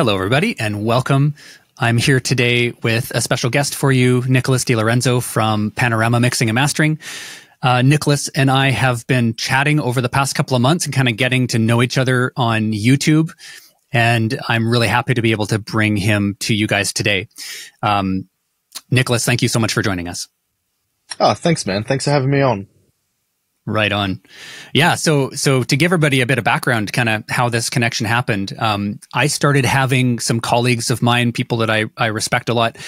Hello, everybody, and welcome. I'm here today with a special guest for you, Nicholas Di Lorenzo from Panorama Mixing and Mastering. Uh, Nicholas and I have been chatting over the past couple of months and kind of getting to know each other on YouTube. And I'm really happy to be able to bring him to you guys today. Um, Nicholas, thank you so much for joining us. Oh, thanks, man. Thanks for having me on. Right on. Yeah. So, so to give everybody a bit of background, kind of how this connection happened, um, I started having some colleagues of mine, people that I, I respect a lot,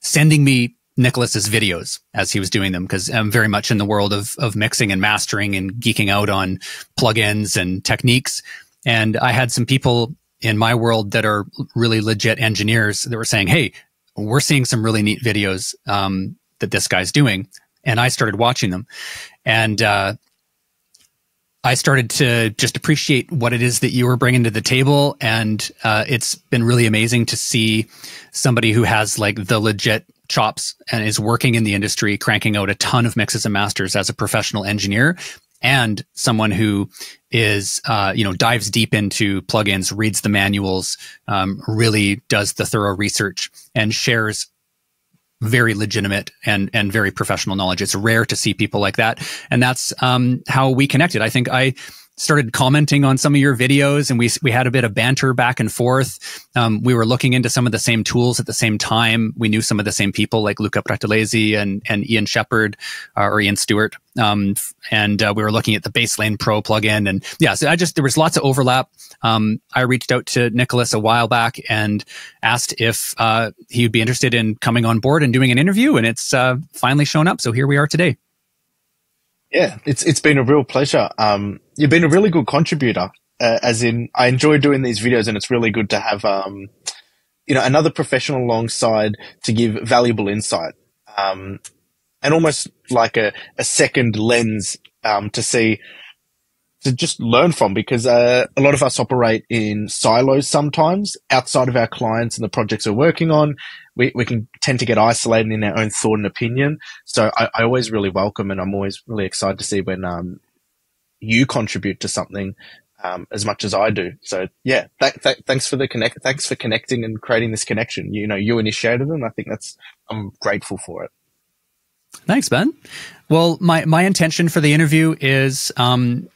sending me Nicholas's videos as he was doing them because I'm very much in the world of of mixing and mastering and geeking out on plugins and techniques. And I had some people in my world that are really legit engineers that were saying, "Hey, we're seeing some really neat videos um, that this guy's doing," and I started watching them, and uh, I started to just appreciate what it is that you were bringing to the table, and uh, it's been really amazing to see somebody who has like the legit chops and is working in the industry, cranking out a ton of mixes and masters as a professional engineer, and someone who is, uh, you know, dives deep into plugins, reads the manuals, um, really does the thorough research, and shares very legitimate and and very professional knowledge. It's rare to see people like that, and that's um, how we connected. I think I started commenting on some of your videos and we, we had a bit of banter back and forth. Um, we were looking into some of the same tools at the same time. We knew some of the same people like Luca Pretolesi and, and Ian Shepherd uh, or Ian Stewart. Um, and uh, we were looking at the Basslane Pro plugin. And yeah, so I just, there was lots of overlap. Um, I reached out to Nicholas a while back and asked if uh, he would be interested in coming on board and doing an interview. And it's uh, finally shown up. So here we are today. Yeah, it's it's been a real pleasure. Um, you've been a really good contributor. Uh, as in, I enjoy doing these videos, and it's really good to have um, you know, another professional alongside to give valuable insight. Um, and almost like a, a second lens um, to see to just learn from because uh, a lot of us operate in silos sometimes outside of our clients and the projects we're working on. We, we can tend to get isolated in our own thought and opinion. So I, I always really welcome and I'm always really excited to see when um, you contribute to something um, as much as I do. So yeah, th- th- thanks for the connect. Thanks for connecting and creating this connection. You know, you initiated it. And I think that's I'm grateful for it. Thanks, Ben. Well, my my intention for the interview is um,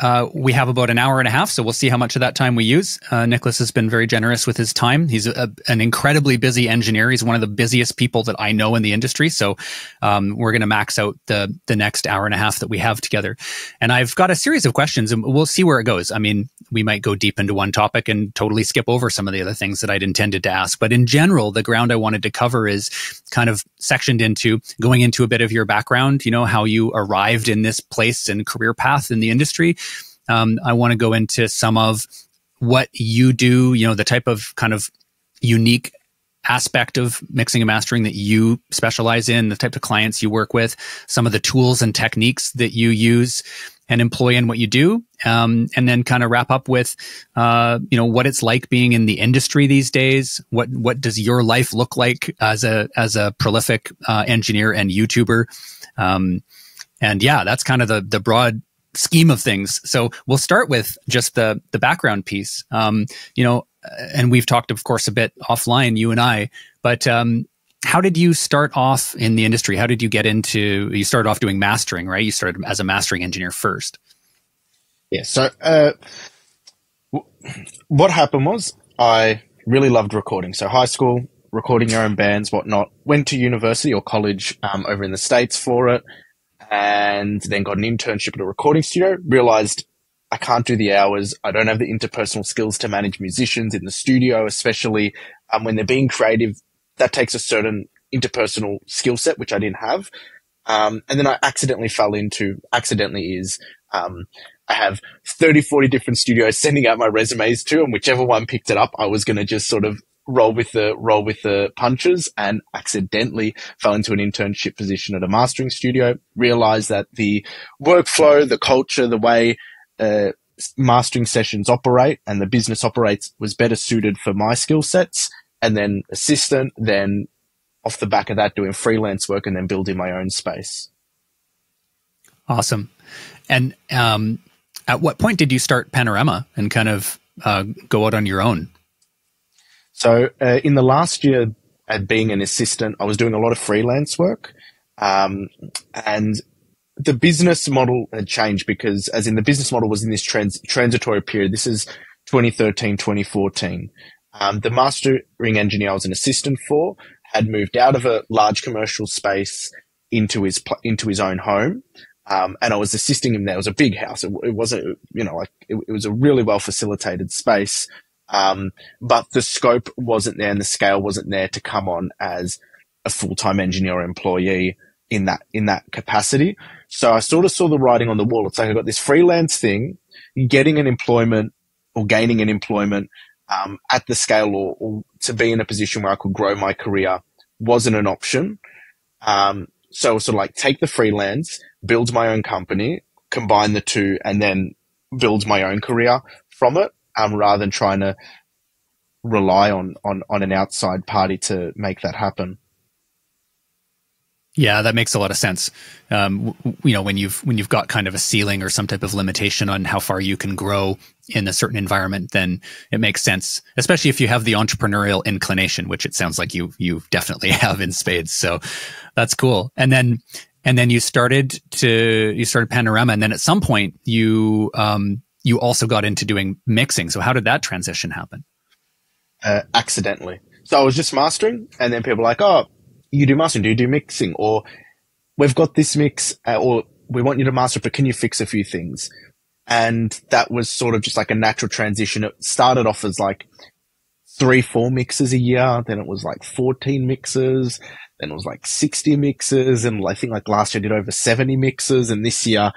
uh, we have about an hour and a half, so we'll see how much of that time we use. Uh, Nicholas has been very generous with his time. He's a, an incredibly busy engineer. He's one of the busiest people that I know in the industry. So um, we're going to max out the the next hour and a half that we have together. And I've got a series of questions, and we'll see where it goes. I mean, we might go deep into one topic and totally skip over some of the other things that I'd intended to ask. But in general, the ground I wanted to cover is kind of sectioned into going into a bit of your background. You know how you arrived in this place and career path in the industry um, I want to go into some of what you do, you know, the type of kind of unique aspect of mixing and mastering that you specialize in, the type of clients you work with, some of the tools and techniques that you use and employ in what you do, um, and then kind of wrap up with, uh, you know, what it's like being in the industry these days. What what does your life look like as a as a prolific uh, engineer and YouTuber? Um, and yeah, that's kind of the the broad scheme of things. So we'll start with just the the background piece. Um, you know, and we've talked, of course, a bit offline, you and I. But um, how did you start off in the industry? How did you get into? You started off doing mastering, right? You started as a mastering engineer first. Yeah. So uh, what happened was I really loved recording. So high school, recording your own bands, whatnot. Went to university or college um, over in the states for it and then got an internship at a recording studio, realized I can't do the hours. I don't have the interpersonal skills to manage musicians in the studio, especially um, when they're being creative. That takes a certain interpersonal skill set, which I didn't have. Um, and then I accidentally fell into, accidentally is, um, I have 30, 40 different studios sending out my resumes to, and whichever one picked it up, I was going to just sort of roll with the roll with the punches and accidentally fell into an internship position at a mastering studio. Realized that the workflow, the culture, the way uh, mastering sessions operate and the business operates was better suited for my skill sets. And then assistant, then off the back of that, doing freelance work and then building my own space. Awesome. And um, at what point did you start Panorama and kind of uh, go out on your own? So uh, in the last year at being an assistant, I was doing a lot of freelance work. Um, and the business model had changed because as in the business model was in this trans- transitory period. This is 2013, 2014. Um, the mastering engineer I was an assistant for had moved out of a large commercial space into his, into his own home. Um, and I was assisting him there. It was a big house. It, it wasn't, you know, like it, it, was a really well facilitated space. Um, but the scope wasn't there and the scale wasn't there to come on as a full-time engineer employee in that, in that capacity. So I sort of saw the writing on the wall. It's like I got this freelance thing, getting an employment or gaining an employment, um, at the scale or, or, to be in a position where I could grow my career wasn't an option. Um, so sort of like take the freelance, build my own company, combine the two, and then build my own career from it, um, rather than trying to rely on, on, on an outside party to make that happen. Yeah, that makes a lot of sense. Um, you know, when you've when you've got kind of a ceiling or some type of limitation on how far you can grow in a certain environment, then it makes sense, especially if you have the entrepreneurial inclination, which it sounds like you you definitely have in spades. So that's cool. And then and then you started to you started Panorama, and then at some point you um, you also got into doing mixing. So how did that transition happen? Uh, accidentally. So I was just mastering, and then people were like, "Oh, you do mastering? Do you do mixing? Or we've got this mix, uh, or we want you to master, but can you fix a few things?" And that was sort of just like a natural transition. It started off as like three, four mixes a year. Then it was like 14 mixes. Then it was like 60 mixes. And I think like last year I did over 70 mixes. And this year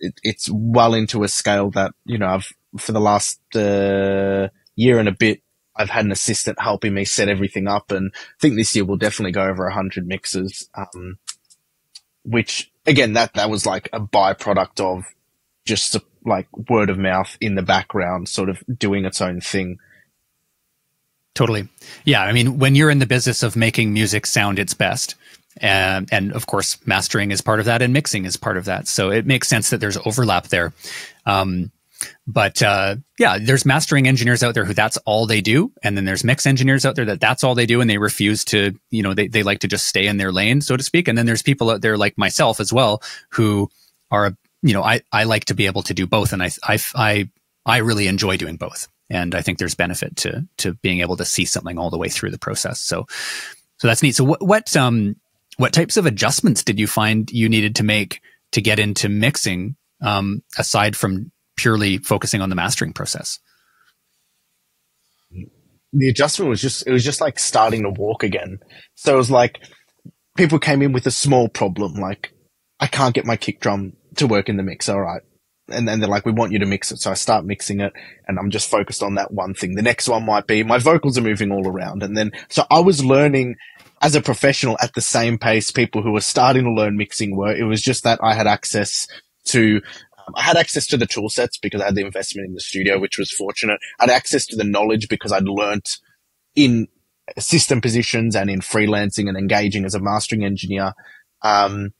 it, it's well into a scale that, you know, I've, for the last, uh, year and a bit, I've had an assistant helping me set everything up. And I think this year we'll definitely go over 100 mixes. Um, which again, that, that was like a byproduct of just like word of mouth in the background, sort of doing its own thing. Totally. Yeah. I mean, when you're in the business of making music sound its best, and, and of course, mastering is part of that and mixing is part of that. So it makes sense that there's overlap there. Um, but uh, yeah, there's mastering engineers out there who that's all they do, and then there's mix engineers out there that that's all they do, and they refuse to, you know, they they like to just stay in their lane, so to speak. And then there's people out there like myself as well who are, you know, I I like to be able to do both, and I I I I really enjoy doing both, and I think there's benefit to to being able to see something all the way through the process. So so that's neat. So what what um what types of adjustments did you find you needed to make to get into mixing um, aside from purely focusing on the mastering process? The adjustment was just, it was just like starting to walk again. So it was like people came in with a small problem, like, I can't get my kick drum to work in the mix. All right. And then they're like, we want you to mix it. So I start mixing it and I'm just focused on that one thing. The next one might be my vocals are moving all around. And then, so I was learning as a professional at the same pace people who were starting to learn mixing were. It was just that I had access to um, I had access to the tool sets because I had the investment in the studio, which was fortunate. I had access to the knowledge because I'd learnt in system positions and in freelancing and engaging as a mastering engineer. Um,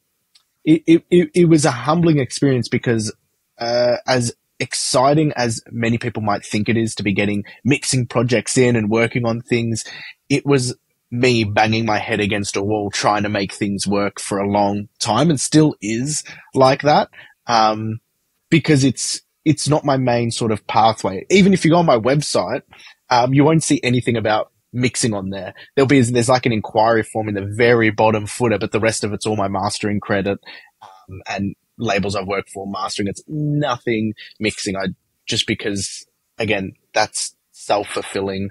it, it, it was a humbling experience because, uh, as exciting as many people might think it is to be getting mixing projects in and working on things, it was me banging my head against a wall trying to make things work for a long time and still is like that. Um, because it's it's not my main sort of pathway. Even if you go on my website, um, you won't see anything about mixing on there. There'll be there's like an inquiry form in the very bottom footer, but the rest of it's all my mastering credit um, and labels I've worked for mastering. It's nothing mixing. I just because again that's self fulfilling.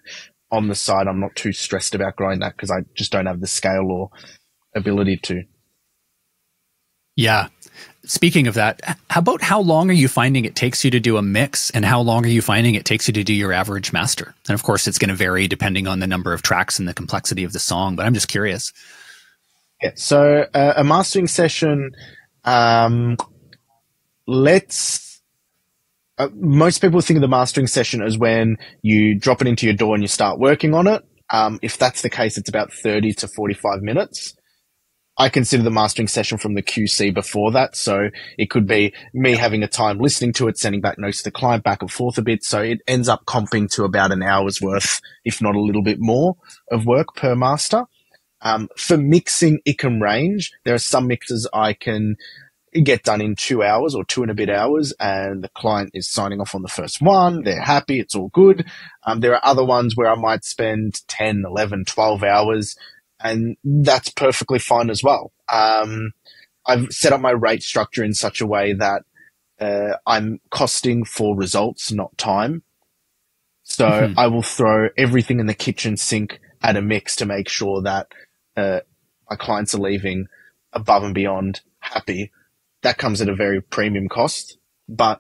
On the side, I'm not too stressed about growing that because I just don't have the scale or ability to. Yeah. Speaking of that, how about how long are you finding it takes you to do a mix and how long are you finding it takes you to do your average master? And of course, it's going to vary depending on the number of tracks and the complexity of the song, but I'm just curious. Yeah. So uh, a mastering session, um, let's, uh, most people think of the mastering session as when you drop it into your DAW and you start working on it. Um, if that's the case, it's about 30 to 45 minutes. I consider the mastering session from the QC before that. So it could be me having a time listening to it, sending back notes to the client back and forth a bit. So it ends up comping to about an hour's worth, if not a little bit more of work per master. Um, for mixing, it can range. There are some mixes I can get done in two hours or two and a bit hours and the client is signing off on the first one. They're happy. It's all good. Um, there are other ones where I might spend 10, 11, 12 hours and that's perfectly fine as well. Um, I've set up my rate structure in such a way that uh, I'm costing for results, not time. So mm-hmm. I will throw everything in the kitchen sink at a mix to make sure that uh, my clients are leaving above and beyond happy. That comes at a very premium cost, but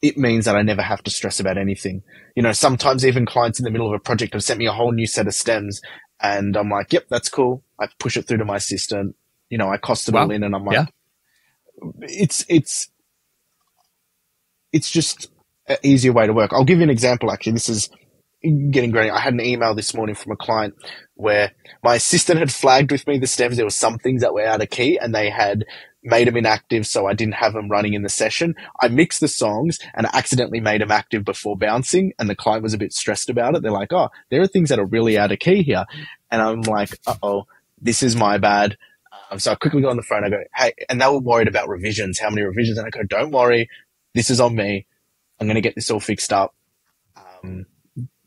it means that I never have to stress about anything. You know, sometimes even clients in the middle of a project have sent me a whole new set of stems and I'm like, yep, that's cool. I push it through to my system. You know, I cost it wow. all in and I'm like, yeah. it's, it's, it's just an easier way to work. I'll give you an example. Actually, this is getting great. I had an email this morning from a client where my assistant had flagged with me the stems. There were some things that were out of key and they had made them inactive. So I didn't have them running in the session. I mixed the songs and I accidentally made them active before bouncing. And the client was a bit stressed about it. They're like, Oh, there are things that are really out of key here. And I'm like, oh, this is my bad. Um, so I quickly go on the phone. I go, Hey, and they were worried about revisions. How many revisions? And I go, don't worry. This is on me. I'm going to get this all fixed up. Um,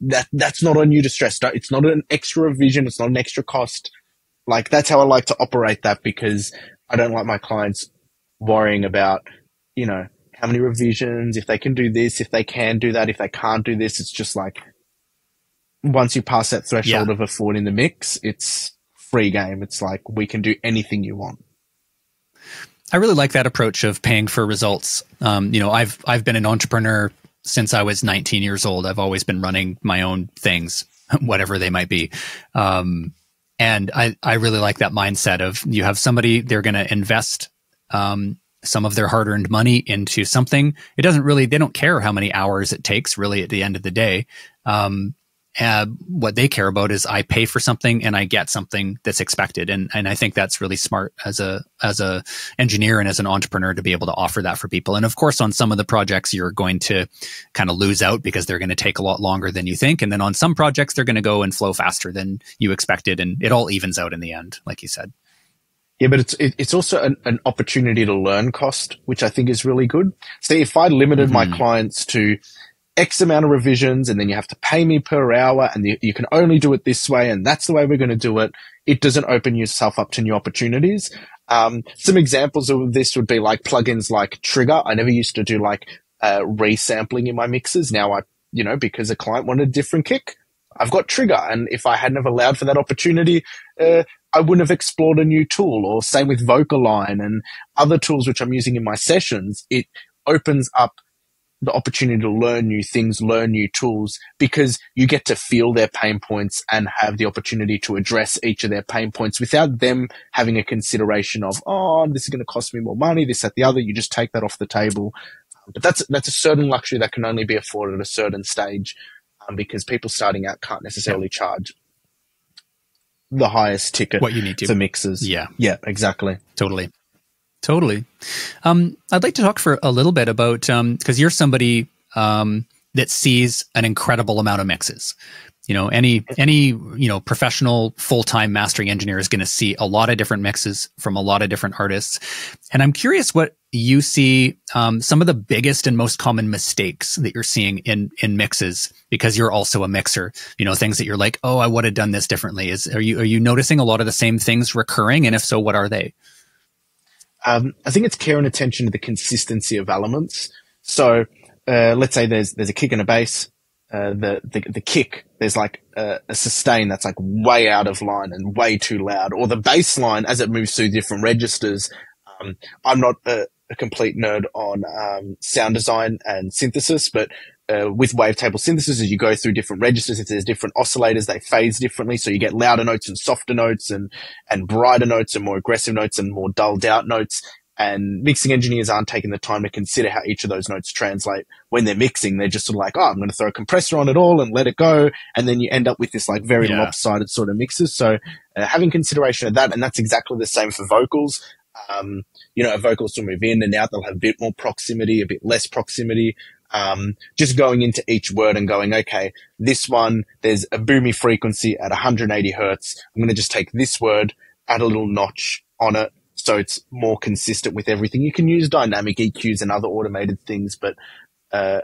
that, that's not on you to stress. It's not an extra revision. It's not an extra cost. Like that's how I like to operate that because I don't like my clients worrying about, you know, how many revisions, if they can do this, if they can do that, if they can't do this. It's just like once you pass that threshold yeah. of a in the mix, it's free game. It's like we can do anything you want. I really like that approach of paying for results. Um, you know, I've I've been an entrepreneur since I was 19 years old. I've always been running my own things, whatever they might be. Um, and I, I really like that mindset of you have somebody, they're going to invest, um, some of their hard earned money into something. It doesn't really, they don't care how many hours it takes really at the end of the day. Um, uh, what they care about is I pay for something and I get something that's expected, and and I think that's really smart as a as a engineer and as an entrepreneur to be able to offer that for people. And of course, on some of the projects, you're going to kind of lose out because they're going to take a lot longer than you think, and then on some projects, they're going to go and flow faster than you expected, and it all evens out in the end, like you said. Yeah, but it's it, it's also an, an, opportunity to learn cost, which I think is really good. See, if I limited mm-hmm. my clients to X amount of revisions and then you have to pay me per hour and you, you can only do it this way and that's the way we're going to do it. It doesn't open yourself up to new opportunities. Um, some examples of this would be like plugins like Trigger. I never used to do like uh, resampling in my mixes. Now I, you know, because a client wanted a different kick, I've got Trigger. And if I hadn't have allowed for that opportunity, uh, I wouldn't have explored a new tool or same with VocAlign and other tools which I'm using in my sessions. It opens up the opportunity to learn new things, learn new tools, because you get to feel their pain points and have the opportunity to address each of their pain points without them having a consideration of, oh, this is going to cost me more money, this, that, the other. You just take that off the table. But that's, that's a certain luxury that can only be afforded at a certain stage um, because people starting out can't necessarily charge the highest ticket what you need to for mixes. Yeah. Yeah, exactly. Totally. Totally. Um, I'd like to talk for a little bit about because um, you're somebody um, that sees an incredible amount of mixes. You know, any any you know professional full time mastering engineer is going to see a lot of different mixes from a lot of different artists, and I'm curious what you see um, some of the biggest and most common mistakes that you're seeing in in mixes because you're also a mixer. You know, things that you're like, oh, I would have done this differently. Is are you are you noticing a lot of the same things recurring, and if so, what are they? Um, I think it's care and attention to the consistency of elements. So, uh, let's say there's, there's a kick and a bass. Uh, the, the, the kick, there's like a, a, sustain that's like way out of line and way too loud, or the bass line as it moves through different registers. Um, I'm not a, a, complete nerd on um, sound design and synthesis, but uh, with wavetable synthesis, as you go through different registers, if there's different oscillators, they phase differently. So you get louder notes and softer notes and, and brighter notes and more aggressive notes and more dulled out notes. and mixing engineers aren't taking the time to consider how each of those notes translate when they're mixing. They're just sort of like, oh, I'm going to throw a compressor on it all and let it go. And then you end up with this like very yeah. lopsided sort of mixes. So uh, having consideration of that, and that's exactly the same for vocals. Um, you know, vocals will move in and out. They'll have a bit more proximity, a bit less proximity. Um, just going into each word and going, okay, this one, there's a boomy frequency at 180 hertz. I'm going to just take this word, add a little notch on it so it's more consistent with everything. You can use dynamic EQs and other automated things, but uh,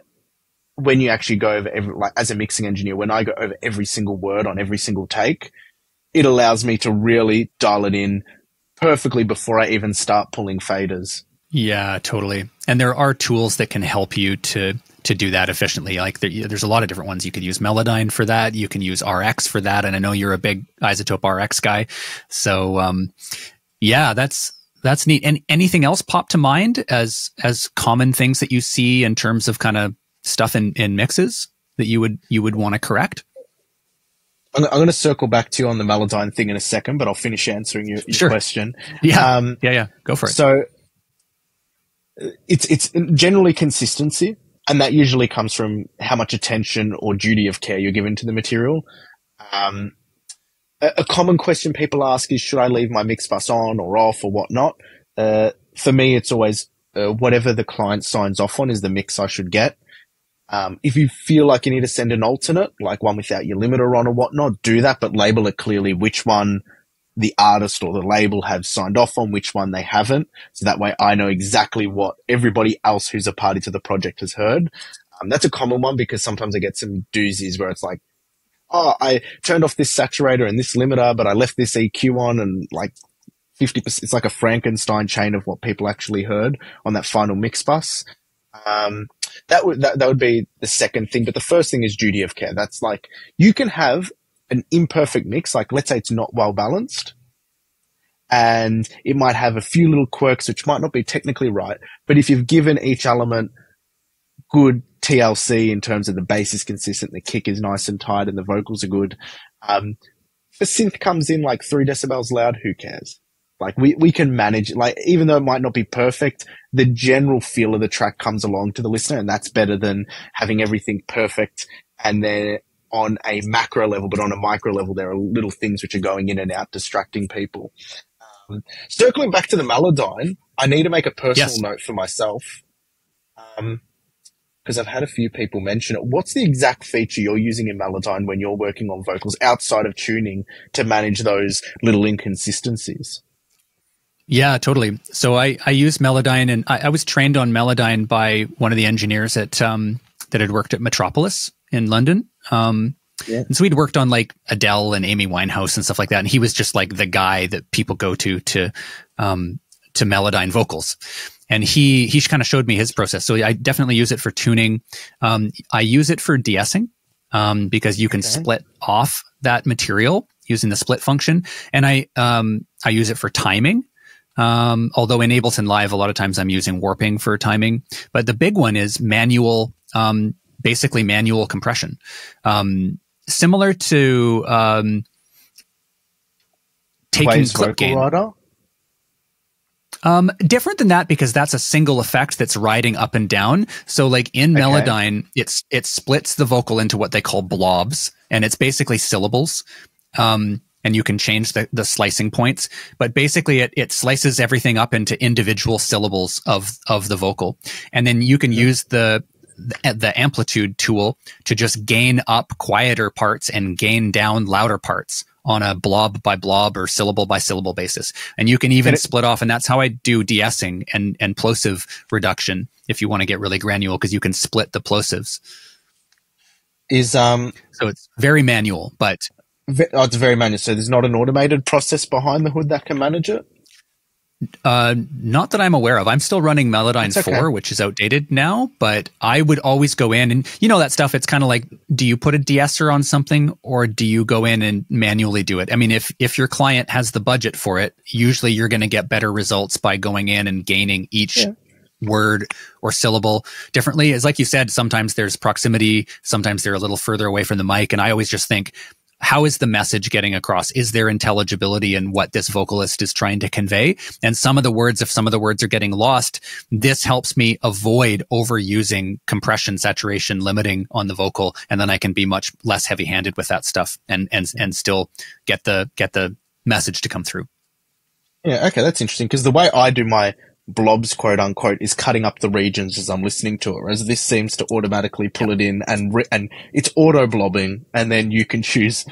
when you actually go over every, like as a mixing engineer, when I go over every single word on every single take, it allows me to really dial it in perfectly before I even start pulling faders. Yeah, totally. And there are tools that can help you to to do that efficiently. Like there, there's a lot of different ones. You could use Melodyne for that. You can use RX for that. And I know you're a big iZotope RX guy. So um, yeah, that's that's neat. And anything else pop to mind as as common things that you see in terms of kind of stuff in, in mixes that you would you would want to correct? I'm, I'm going to circle back to you on the Melodyne thing in a second, but I'll finish answering your, your sure. question. Yeah, um, yeah, yeah. Go for it. So it's it's generally consistency, and that usually comes from how much attention or duty of care you're given to the material. Um, a, common question people ask is, should I leave my mix bus on or off or whatnot? Uh, for me, it's always uh, whatever the client signs off on is the mix I should get. Um, if you feel like you need to send an alternate, like one without your limiter on or whatnot, do that, but label it clearly which one the artist or the label have signed off on, which one they haven't. So that way I know exactly what everybody else who's a party to the project has heard. Um, that's a common one because sometimes I get some doozies where it's like, oh, I turned off this saturator and this limiter, but I left this EQ on and like 50%, it's like a Frankenstein chain of what people actually heard on that final mix bus. Um, that would, that, that would be the second thing. But the first thing is duty of care. That's like, you can have an imperfect mix. Like, let's say it's not well balanced and it might have a few little quirks which might not be technically right. But if you've given each element good TLC in terms of the bass is consistent, the kick is nice and tight, and the vocals are good. Um, if the synth comes in like three decibels loud, who cares? Like we, we can manage, like, even though it might not be perfect, the general feel of the track comes along to the listener, and that's better than having everything perfect and then on a macro level, but on a micro level, there are little things which are going in and out, distracting people. Um, circling back to the Melodyne, I need to make a personal yes. note for myself. Um, because I've had a few people mention it. What's the exact feature you're using in Melodyne when you're working on vocals outside of tuning to manage those little inconsistencies? Yeah, totally. So I, I use Melodyne and I, I was trained on Melodyne by one of the engineers at um, that had worked at Metropolis in London. Um, yeah. And so we'd worked on like Adele and Amy Winehouse and stuff like that. And he was just like the guy that people go to to um, to Melodyne vocals and he he kind of showed me his process. So I definitely use it for tuning. Um, I use it for de-essing um, because you can okay. split off that material using the split function, and I um, I use it for timing. Um, although in Ableton Live, a lot of times I'm using warping for timing, but the big one is manual, um, basically manual compression, um, similar to taking Waves clip gain. Um, different than that because that's a single effect that's riding up and down. So like in okay. Melodyne, it's it splits the vocal into what they call blobs, and it's basically syllables. Um, and you can change the, the slicing points, but basically it, it slices everything up into individual syllables of of the vocal, and then you can use the the amplitude tool to just gain up quieter parts and gain down louder parts on a blob by blob or syllable by syllable basis. And you can even it, split off, and that's how I do de-essing and, and plosive reduction if you want to get really granular, because you can split the plosives. Is um so it's very manual, but oh, it's very manual. So there's not an automated process behind the hood that can manage it. Uh, not that I'm aware of. I'm still running Melodyne okay. 4, which is outdated now, but I would always go in and you know that stuff. It's kind of like, do you put a de-esser on something or do you go in and manually do it? I mean, if, if your client has the budget for it, usually you're going to get better results by going in and gaining each yeah. word or syllable differently. As like you said, sometimes there's proximity, sometimes they're a little further away from the mic. And I always just think, how is the message getting across? Is there intelligibility in what this vocalist is trying to convey? And some of the words, if some of the words are getting lost, this helps me avoid overusing compression, saturation, limiting on the vocal. And then I can be much less heavy handed with that stuff and, and, and still get the, get the message to come through. Yeah. Okay. That's interesting. Cause the way I do my blobs, quote unquote, is cutting up the regions as I'm listening to it, whereas this seems to automatically pull it in and re- and it's auto blobbing, and then you can choose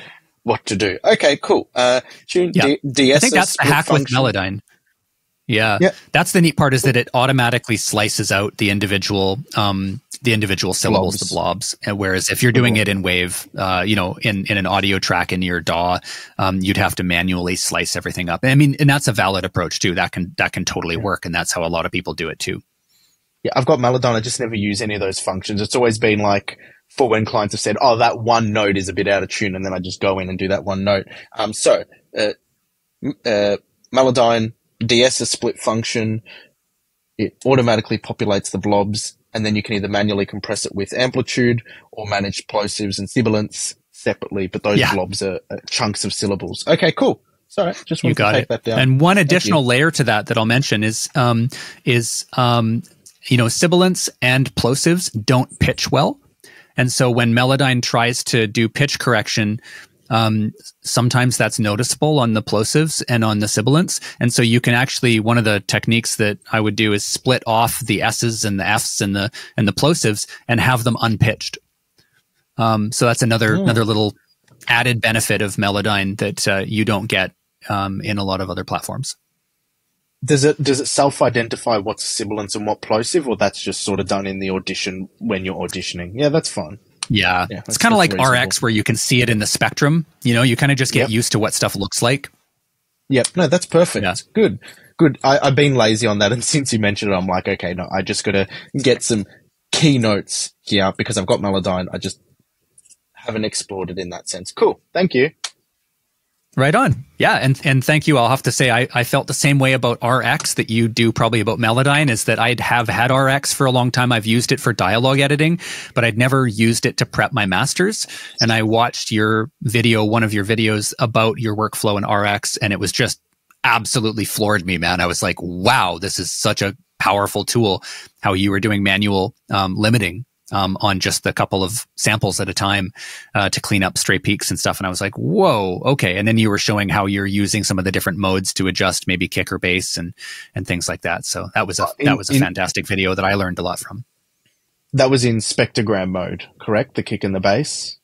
what to do. Okay, cool. Uh, tune yeah. D- DS. I think that's the hack function. with Melodyne. Yeah. yeah. That's the neat part is that it automatically slices out the individual, um, the individual syllables, blobs. the blobs. And whereas if you're doing it in Wave, uh, you know, in, in an audio track in your DAW, um, you'd have to manually slice everything up. I mean, and that's a valid approach too. That can, that can totally yeah. work. And that's how a lot of people do it too. Yeah. I've got Melodyne. I just never use any of those functions. It's always been like, for when clients have said, "Oh, that one note is a bit out of tune," and then I just go in and do that one note. Um, so uh, uh, Melodyne DS a split function. It automatically populates the blobs, and then you can either manually compress it with amplitude or manage plosives and sibilants separately. But those yeah. blobs are, are, chunks of syllables. Okay, cool. Sorry, just want to take it. that down. And one additional layer to that that I'll mention is um, is um, you know sibilants and plosives don't pitch well. And so when Melodyne tries to do pitch correction, um, sometimes that's noticeable on the plosives and on the sibilants. And so you can actually, one of the techniques that I would do is split off the S's and the F's and the, and the plosives and have them unpitched. Um, so that's another, oh. another little added benefit of Melodyne that uh, you don't get um, in a lot of other platforms. Does it does it self identify what's sibilant and what plosive, or that's just sort of done in the audition when you're auditioning? Yeah, that's fine. Yeah, yeah it's kind of like reasonable. RX where you can see it in the spectrum. You know, you kind of just get yep. used to what stuff looks like. Yep. No, that's perfect. Yeah. Good. Good. I, have been lazy on that, and since you mentioned it, I'm like, okay, no, I just got to get some keynotes here because I've got Melodyne. I just haven't explored it in that sense. Cool. Thank you. Right on. Yeah. And, and thank you. I'll have to say, I, I felt the same way about RX that you do probably about Melodyne is that I'd have had RX for a long time. I've used it for dialogue editing, but I'd never used it to prep my masters. And I watched your video, one of your videos about your workflow in RX, and it was just absolutely floored me, man. I was like, wow, this is such a powerful tool. How you were doing manual um, limiting um, on just a couple of samples at a time uh, to clean up stray peaks and stuff. And I was like, whoa, okay. And then you were showing how you're using some of the different modes to adjust maybe kick or bass and and things like that. So that was a in, that was a in, fantastic video that I learned a lot from. That was in spectrogram mode, correct? The kick and the bass.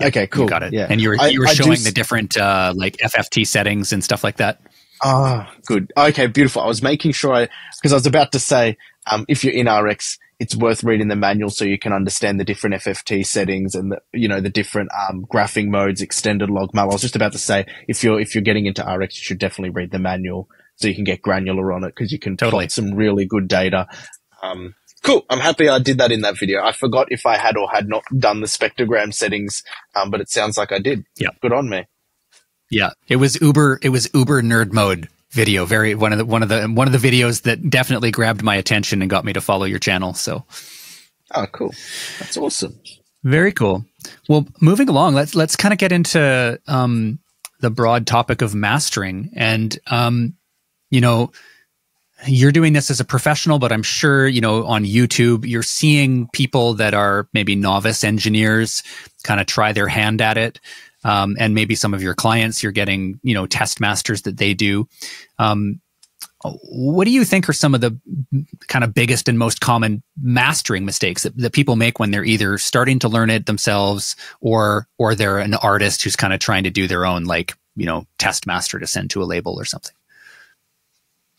Yep, okay, cool. got it. Yeah, and you were you were I, showing I the different uh, like FFT settings and stuff like that. Ah, good. Okay, beautiful. I was making sure I because I was about to say um, if you're in RX, it's worth reading the manual so you can understand the different FFT settings and the, you know, the different, um, graphing modes, extended log mal. I was just about to say, if you're, if you're getting into RX, you should definitely read the manual so you can get granular on it because you can totally. plot some really good data. Um, cool. I'm happy I did that in that video. I forgot if I had or had not done the spectrogram settings, um, but it sounds like I did. Yeah. Good on me. Yeah. It was Uber, it was Uber nerd mode video. Very one of the one of the one of the videos that definitely grabbed my attention and got me to follow your channel. So, oh, cool, that's awesome. Very cool. Well, moving along, let's let's kind of get into um, the broad topic of mastering, and um, you know, you're doing this as a professional, but I'm sure you know on YouTube you're seeing people that are maybe novice engineers kind of try their hand at it um, and maybe some of your clients you're getting you know test masters that they do. Um, what do you think are some of the kind of biggest and most common mastering mistakes that, that people make when they're either starting to learn it themselves or or they're an artist who's kind of trying to do their own like you know test master to send to a label or something?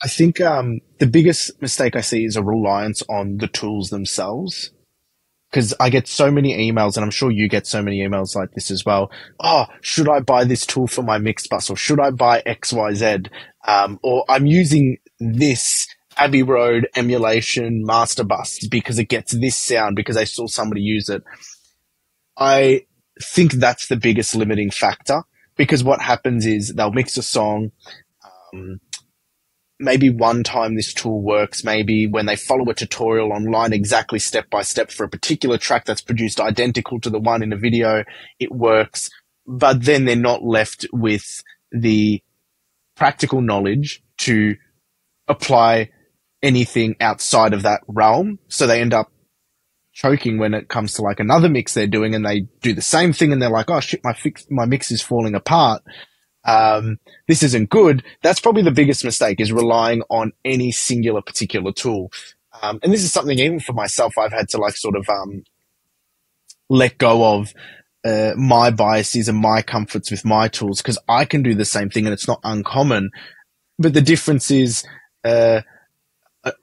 I think um, the biggest mistake I see is a reliance on the tools themselves because I get so many emails, and I'm sure you get so many emails like this as well. Oh, should I buy this tool for my mix bus, or should I buy X, Y, Z? Um, or I'm using this Abbey Road emulation master bus because it gets this sound because I saw somebody use it. I think that's the biggest limiting factor because what happens is they'll mix a song. Um, maybe one time this tool works, maybe when they follow a tutorial online exactly step by step for a particular track that's produced identical to the one in a video, it works. but then they're not left with the practical knowledge to apply anything outside of that realm. So they end up choking when it comes to like another mix they're doing and they do the same thing and they're like, oh shit, my fix, my mix is falling apart. Um, this isn't good. That's probably the biggest mistake is relying on any singular particular tool. Um, and this is something even for myself, I've had to like sort of, um, let go of, uh, my biases and my comforts with my tools because I can do the same thing and it's not uncommon. But the difference is, uh,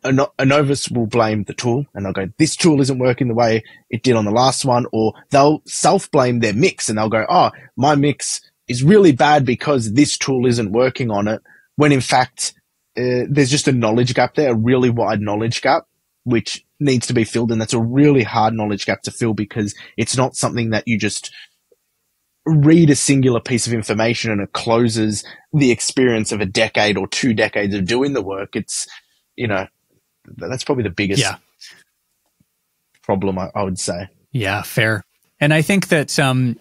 a, a, novice will blame the tool and they'll go, this tool isn't working the way it did on the last one, or they'll self blame their mix and they'll go, oh, my mix is really bad because this tool isn't working on it. When in fact, uh, there's just a knowledge gap there, a really wide knowledge gap, which needs to be filled. And that's a really hard knowledge gap to fill because it's not something that you just read a singular piece of information and it closes the experience of a decade or two decades of doing the work. It's, you know, that's probably the biggest yeah. problem I, I would say. Yeah, fair. And I think that um,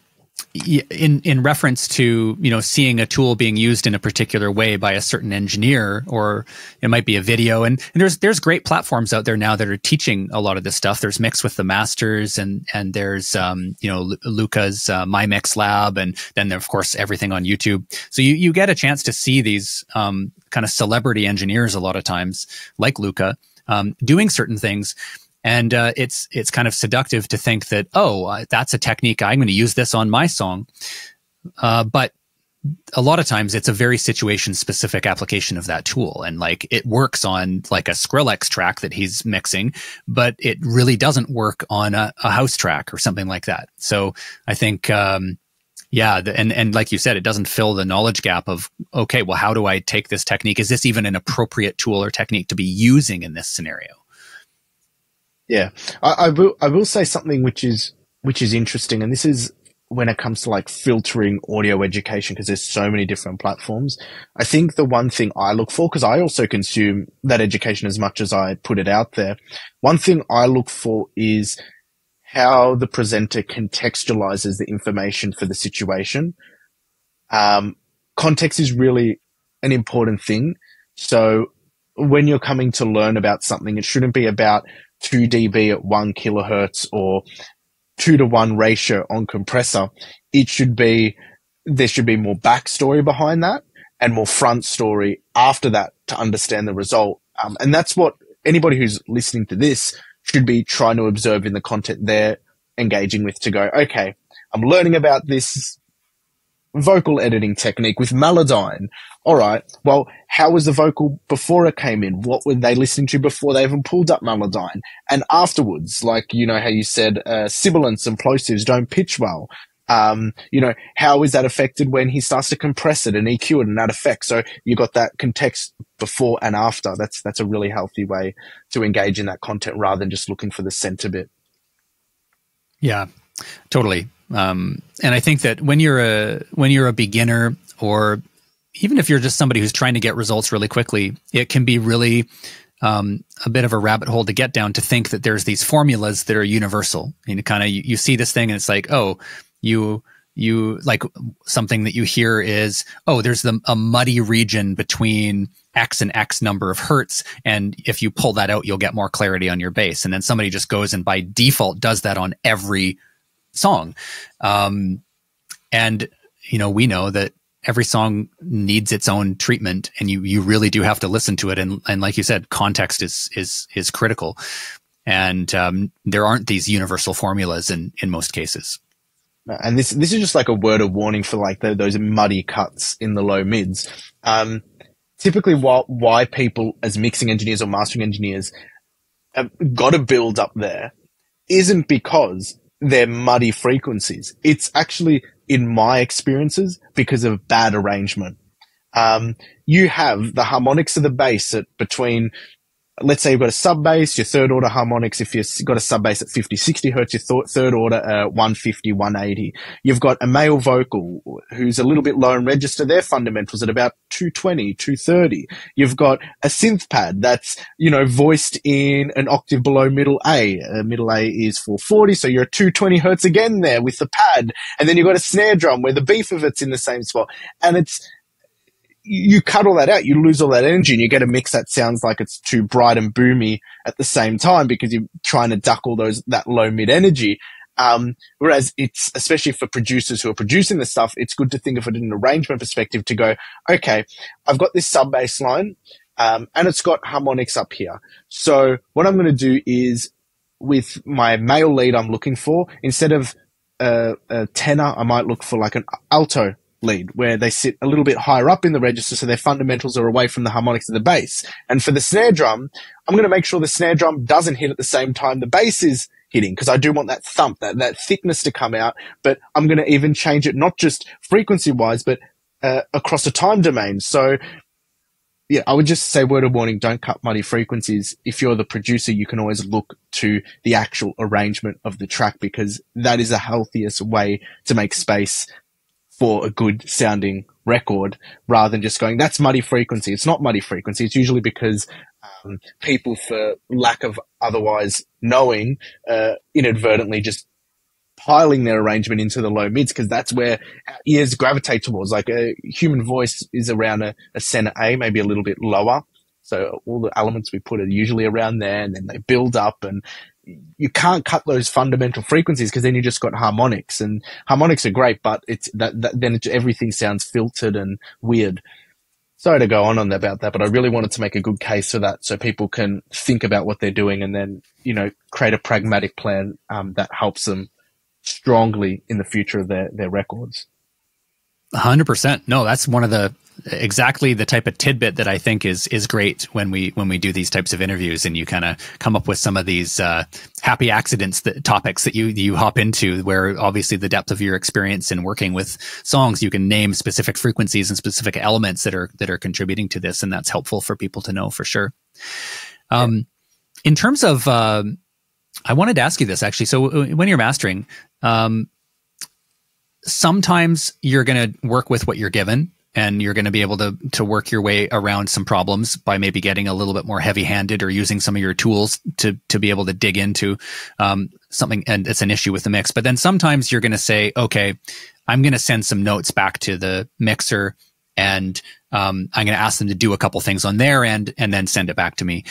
in in reference to you know seeing a tool being used in a particular way by a certain engineer or it might be a video. And, and, there's there's great platforms out there now that are teaching a lot of this stuff. There's mix with the masters and and there's um, you know luca's uh, my mix lab and then of course everything on youtube. So you you get a chance to see these um, kind of celebrity engineers a lot of times like luca um, doing certain things and uh, it's it's kind of seductive to think that oh uh, that's a technique I'm going to use this on my song, uh, but a lot of times it's a very situation specific application of that tool and like it works on like a Skrillex track that he's mixing, but it really doesn't work on a, a house track or something like that. So I think, um, yeah, the, and and like you said, it doesn't fill the knowledge gap of okay, well, how do I take this technique? Is this even an appropriate tool or technique to be using in this scenario? Yeah, I, I will. I will say something which is which is interesting, and this is when it comes to like filtering audio education because there's so many different platforms. I think the one thing I look for, because I also consume that education as much as I put it out there. One thing I look for is how the presenter contextualizes the information for the situation. Um, context is really an important thing. So when you're coming to learn about something, it shouldn't be about 2 dB at 1 kilohertz or 2 to 1 ratio on compressor. It should be, there should be more backstory behind that and more front story after that to understand the result. Um, and that's what anybody who's listening to this should be trying to observe in the content they're engaging with to go, okay, I'm learning about this vocal editing technique with Melodyne. All right. Well, how was the vocal before it came in? What were they listening to before they even pulled up Melodyne? And afterwards, like, you know, how you said, uh, sibilants and plosives don't pitch well. Um, you know, how is that affected when he starts to compress it and EQ it and that effect? So you got that context before and after. That's, that's a really healthy way to engage in that content rather than just looking for the center bit. Yeah, totally. Um, and I think that when you're a when you're a beginner, or even if you're just somebody who's trying to get results really quickly, it can be really um, a bit of a rabbit hole to get down to think that there's these formulas that are universal. And kind of you, you see this thing, and it's like, oh, you you like something that you hear is oh there's the, a muddy region between x and x number of hertz and if you pull that out you'll get more clarity on your bass and then somebody just goes and by default does that on every song. Um, and, you know, we know that every song needs its own treatment and you, you really do have to listen to it. And, and like you said, context is, is, is critical. And, um, there aren't these universal formulas in, in most cases. And this, this is just like a word of warning for like the, those muddy cuts in the low mids. Um, typically why, why people as mixing engineers or mastering engineers have got to build up there isn't because they're muddy frequencies. It's actually, in my experiences, because of bad arrangement. Um, you have the harmonics of the bass at between let's say you've got a sub bass, your third order harmonics, if you've got a sub bass at 50, 60 hertz, your th- third order, uh, 150, 180. You've got a male vocal who's a little bit low in register. Their fundamentals at about 220, 230. You've got a synth pad that's, you know, voiced in an octave below middle A. Uh, middle A is 440. So you're at 220 hertz again there with the pad. And then you've got a snare drum where the beef of it's in the same spot. And it's, you cut all that out, you lose all that energy and you get a mix that sounds like it's too bright and boomy at the same time because you're trying to duck all those, that low mid energy. Um, whereas it's, especially for producers who are producing the stuff, it's good to think of it in an arrangement perspective to go, okay, I've got this sub bass line, um, and it's got harmonics up here. So what I'm going to do is with my male lead I'm looking for, instead of a, a tenor, I might look for like an alto lead where they sit a little bit higher up in the register so their fundamentals are away from the harmonics of the bass. And for the snare drum, I'm going to make sure the snare drum doesn't hit at the same time the bass is hitting because I do want that thump, that, that thickness to come out. But I'm going to even change it not just frequency wise, but uh, across a time domain. So yeah, I would just say word of warning, don't cut muddy frequencies. If you're the producer, you can always look to the actual arrangement of the track because that is a healthiest way to make space for a good sounding record rather than just going, that's muddy frequency. It's not muddy frequency. It's usually because um, people, for lack of otherwise knowing, uh, inadvertently just piling their arrangement into the low mids because that's where ears gravitate towards. Like a human voice is around a, a center A, maybe a little bit lower. So all the elements we put are usually around there and then they build up and you can't cut those fundamental frequencies because then you just got harmonics and harmonics are great, but it's that, that then it, everything sounds filtered and weird. Sorry to go on on about that, but I really wanted to make a good case for that so people can think about what they're doing and then, you know, create a pragmatic plan um, that helps them strongly in the future of their, their records. 100%. No, that's one of the exactly the type of tidbit that I think is is great when we when we do these types of interviews and you kind of come up with some of these uh, happy accidents that topics that you you hop into where obviously the depth of your experience in working with songs you can name specific frequencies and specific elements that are that are contributing to this and that's helpful for people to know for sure. Um, in terms of uh, I wanted to ask you this actually. So uh, when you're mastering, um, sometimes you're going to work with what you're given and you're going to be able to to work your way around some problems by maybe getting a little bit more heavy handed or using some of your tools to to be able to dig into um, something and it's an issue with the mix. But then sometimes you're going to say okay i'm going to send some notes back to the mixer and um, i'm going to ask them to do a couple things on their end and then send it back to me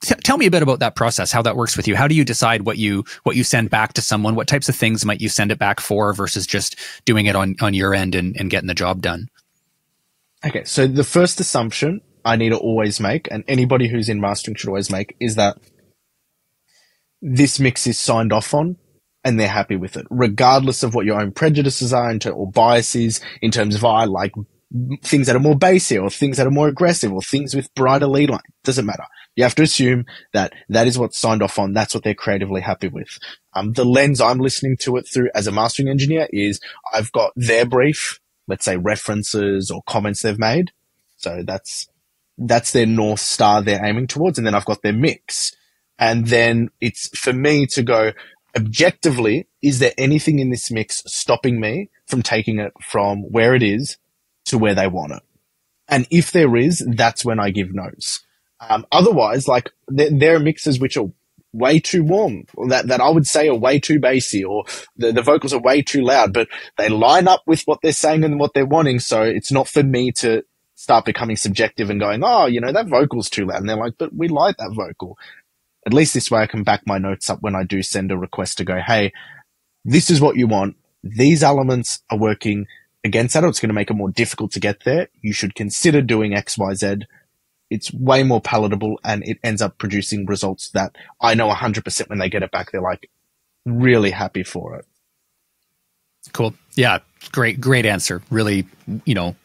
tell me a bit about that process how that works with you. How do you decide what you what you send back to someone? What types of things might you send it back for versus just doing it on on your end and, and getting the job done? Okay so the first assumption i need to always make and anybody who's in mastering should always make is that this mix is signed off on and they're happy with it regardless of what your own prejudices are into, or biases in terms of i like things that are more bassy or things that are more aggressive or things with brighter lead line doesn't matter you have to assume that that is what's signed off on. That's what they're creatively happy with. Um, the lens I'm listening to it through as a mastering engineer is I've got their brief, let's say references or comments they've made. So that's, that's their North Star they're aiming towards. And then I've got their mix. And then it's for me to go objectively, is there anything in this mix stopping me from taking it from where it is to where they want it? And if there is, that's when I give notes. Um, otherwise, like there, there, are mixes which are way too warm, that that I would say are way too bassy, or the, the vocals are way too loud, but they line up with what they're saying and what they're wanting. So it's not for me to start becoming subjective and going, oh, you know, that vocal's too loud. And they're like, but we like that vocal. At least this way I can back my notes up when I do send a request to go, hey, this is what you want. These elements are working against that, or it's going to make it more difficult to get there. You should consider doing X, Y, Z it's way more palatable and it ends up producing results that I know 100% when they get it back, they're like really happy for it. Cool. Yeah. Great, great answer. Really, you know,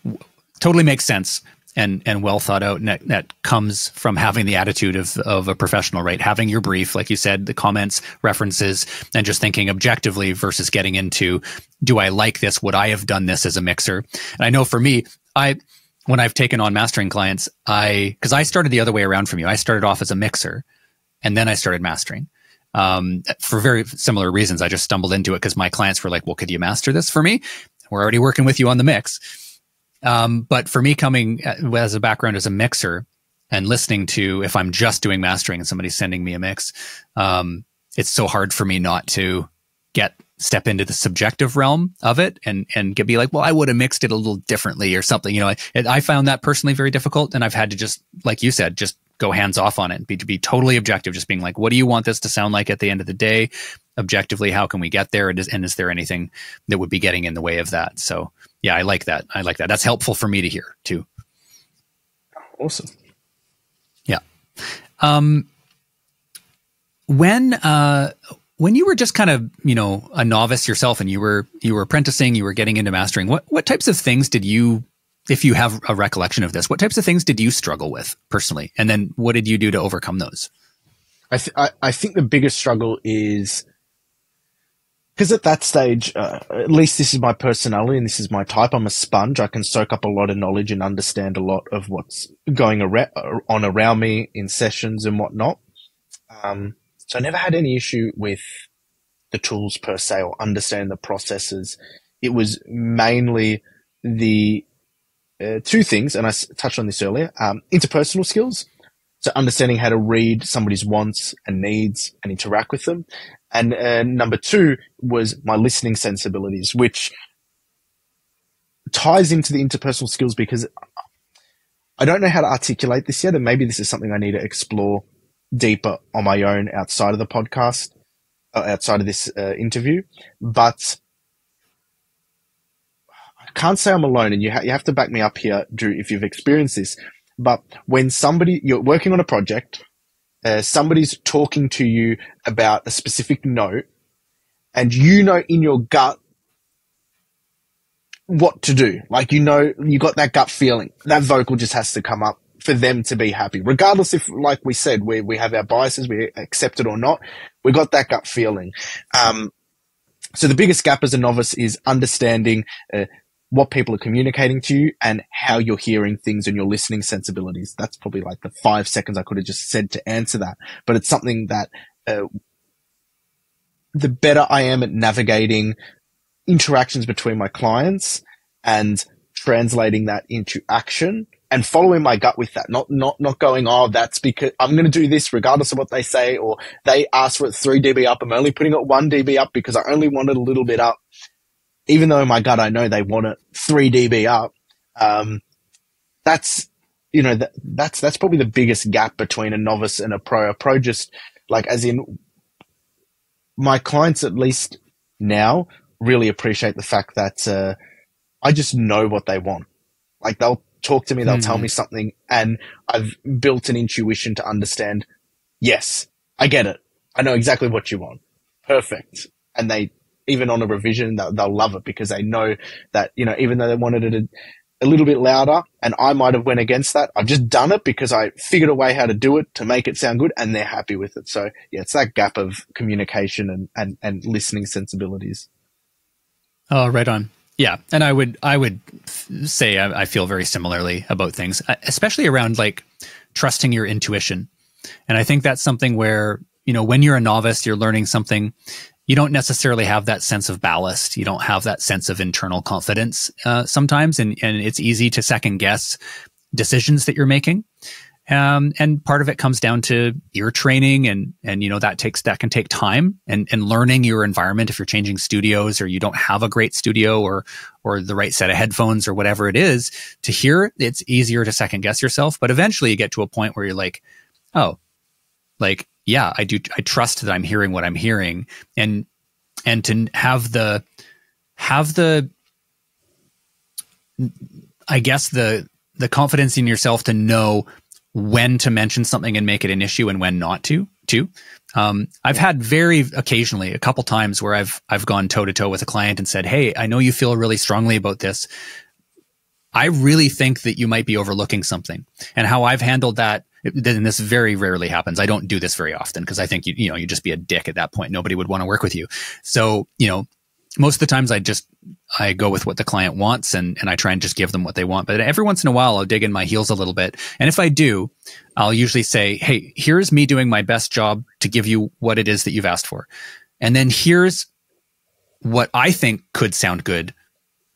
totally makes sense and and well thought out and that, that comes from having the attitude of of a professional right having your brief like you said the comments references and just thinking objectively versus getting into do i like this would i have done this as a mixer and i know for me i when I've taken on mastering clients, I because I started the other way around from you. I started off as a mixer, and then I started mastering. Um, for very similar reasons. I just stumbled into it because my clients were like, "Well, could you master this for me?" We're already working with you on the mix. Um, but for me, coming uh, as a background as a mixer and listening to if I'm just doing mastering and somebody's sending me a mix, um, it's so hard for me not to get step into the subjective realm of it and and get, be like, well, I would have mixed it a little differently or something. You know, I, I found that personally very difficult, and I've had to just, like you said, just go hands off on it and be to be totally objective, just being like, what do you want this to sound like at the end of the day? Objectively, how can we get there? And is, and is there anything that would be getting in the way of that? So yeah, I like that. I like that. That's helpful for me to hear too. Awesome. Yeah. Um, when uh, when you were just kind of you know a novice yourself and you were you were apprenticing you were getting into mastering what what types of things did you if you have a recollection of this what types of things did you struggle with personally and then what did you do to overcome those i th- I, I, think the biggest struggle is because at that stage uh, at least this is my personality and this is my type i'm a sponge i can soak up a lot of knowledge and understand a lot of what's going ar- on around me in sessions and whatnot um, so I never had any issue with the tools per se or understand the processes. It was mainly the uh, two things, and I touched on this earlier, um, interpersonal skills. So understanding how to read somebody's wants and needs and interact with them. And uh, number two was my listening sensibilities, which ties into the interpersonal skills because I don't know how to articulate this yet. And maybe this is something I need to explore deeper on my own outside of the podcast, uh, outside of this uh, interview. But I can't say I'm alone, and you ha- you have to back me up here, Drew, if you've experienced this. But when somebody you're working on a project, uh, somebody's talking to you about a specific note, and you know in your gut what to do. Like you know, you got that gut feeling. That vocal just has to come up for them to be happy, regardless if, like we said, we, we have our biases, we accept it or not. We got that gut feeling. Um, so the biggest gap as a novice is understanding uh, what people are communicating to you and how you're hearing things and your listening sensibilities. That's probably like the five seconds I could have just said to answer that, but it's something that uh, the better I am at navigating interactions between my clients and translating that into action, and following my gut with that, not, not, not going, oh, that's because I'm going to do this regardless of what they say, or they ask for it 3 dB up. I'm only putting it 1 dB up because I only want it a little bit up. Even though in my gut, I know they want it 3 dB up. Um, that's, you know, that, that's, that's probably the biggest gap between a novice and a pro. A pro just like, as in my clients, at least now really appreciate the fact that, uh, I just know what they want. Like they'll talk to me, they'll mm. tell hmm. me something, and I've built an intuition to understand, yes, I get it. I know exactly what you want. Perfect. And they, even on a revision, they'll, they'll love it because they know that, you know, even though they wanted it a, a little bit louder and I might have went against that, I've just done it because I figured a way how to do it to make it sound good and they're happy with it. So yeah, it's that gap of communication and, and, and listening sensibilities. Oh, right on. Yeah, and I would I would say I, I, feel very similarly about things, especially around like trusting your intuition. And I think that's something where you know when you're a novice, you're learning something. You don't necessarily have that sense of ballast. You don't have that sense of internal confidence uh, sometimes, and and it's easy to second guess decisions that you're making. Um, and part of it comes down to ear training and, and, you know, that takes, that can take time and, and learning your environment. If you're changing studios or you don't have a great studio or, or the right set of headphones or whatever it is to hear, it's easier to second guess yourself. But eventually you get to a point where you're like, oh, like, yeah, I do, I trust that I'm hearing what I'm hearing and, and to have the, have the, I guess the, the confidence in yourself to know when to mention something and make it an issue and when not to too. Um, I've had very occasionally a couple times where I've I've gone toe to toe with a client and said, "Hey, I know you feel really strongly about this. I really think that you might be overlooking something." And how I've handled that, then this very rarely happens. I don't do this very often because I think you you know you just be a dick at that point. Nobody would want to work with you. So you know most of the times I just I go with what the client wants and and I try and just give them what they want. But every once in a while I'll dig in my heels a little bit. And if I do, I'll usually say, "Hey, here's me doing my best job to give you what it is that you've asked for." And then here's what I think could sound good.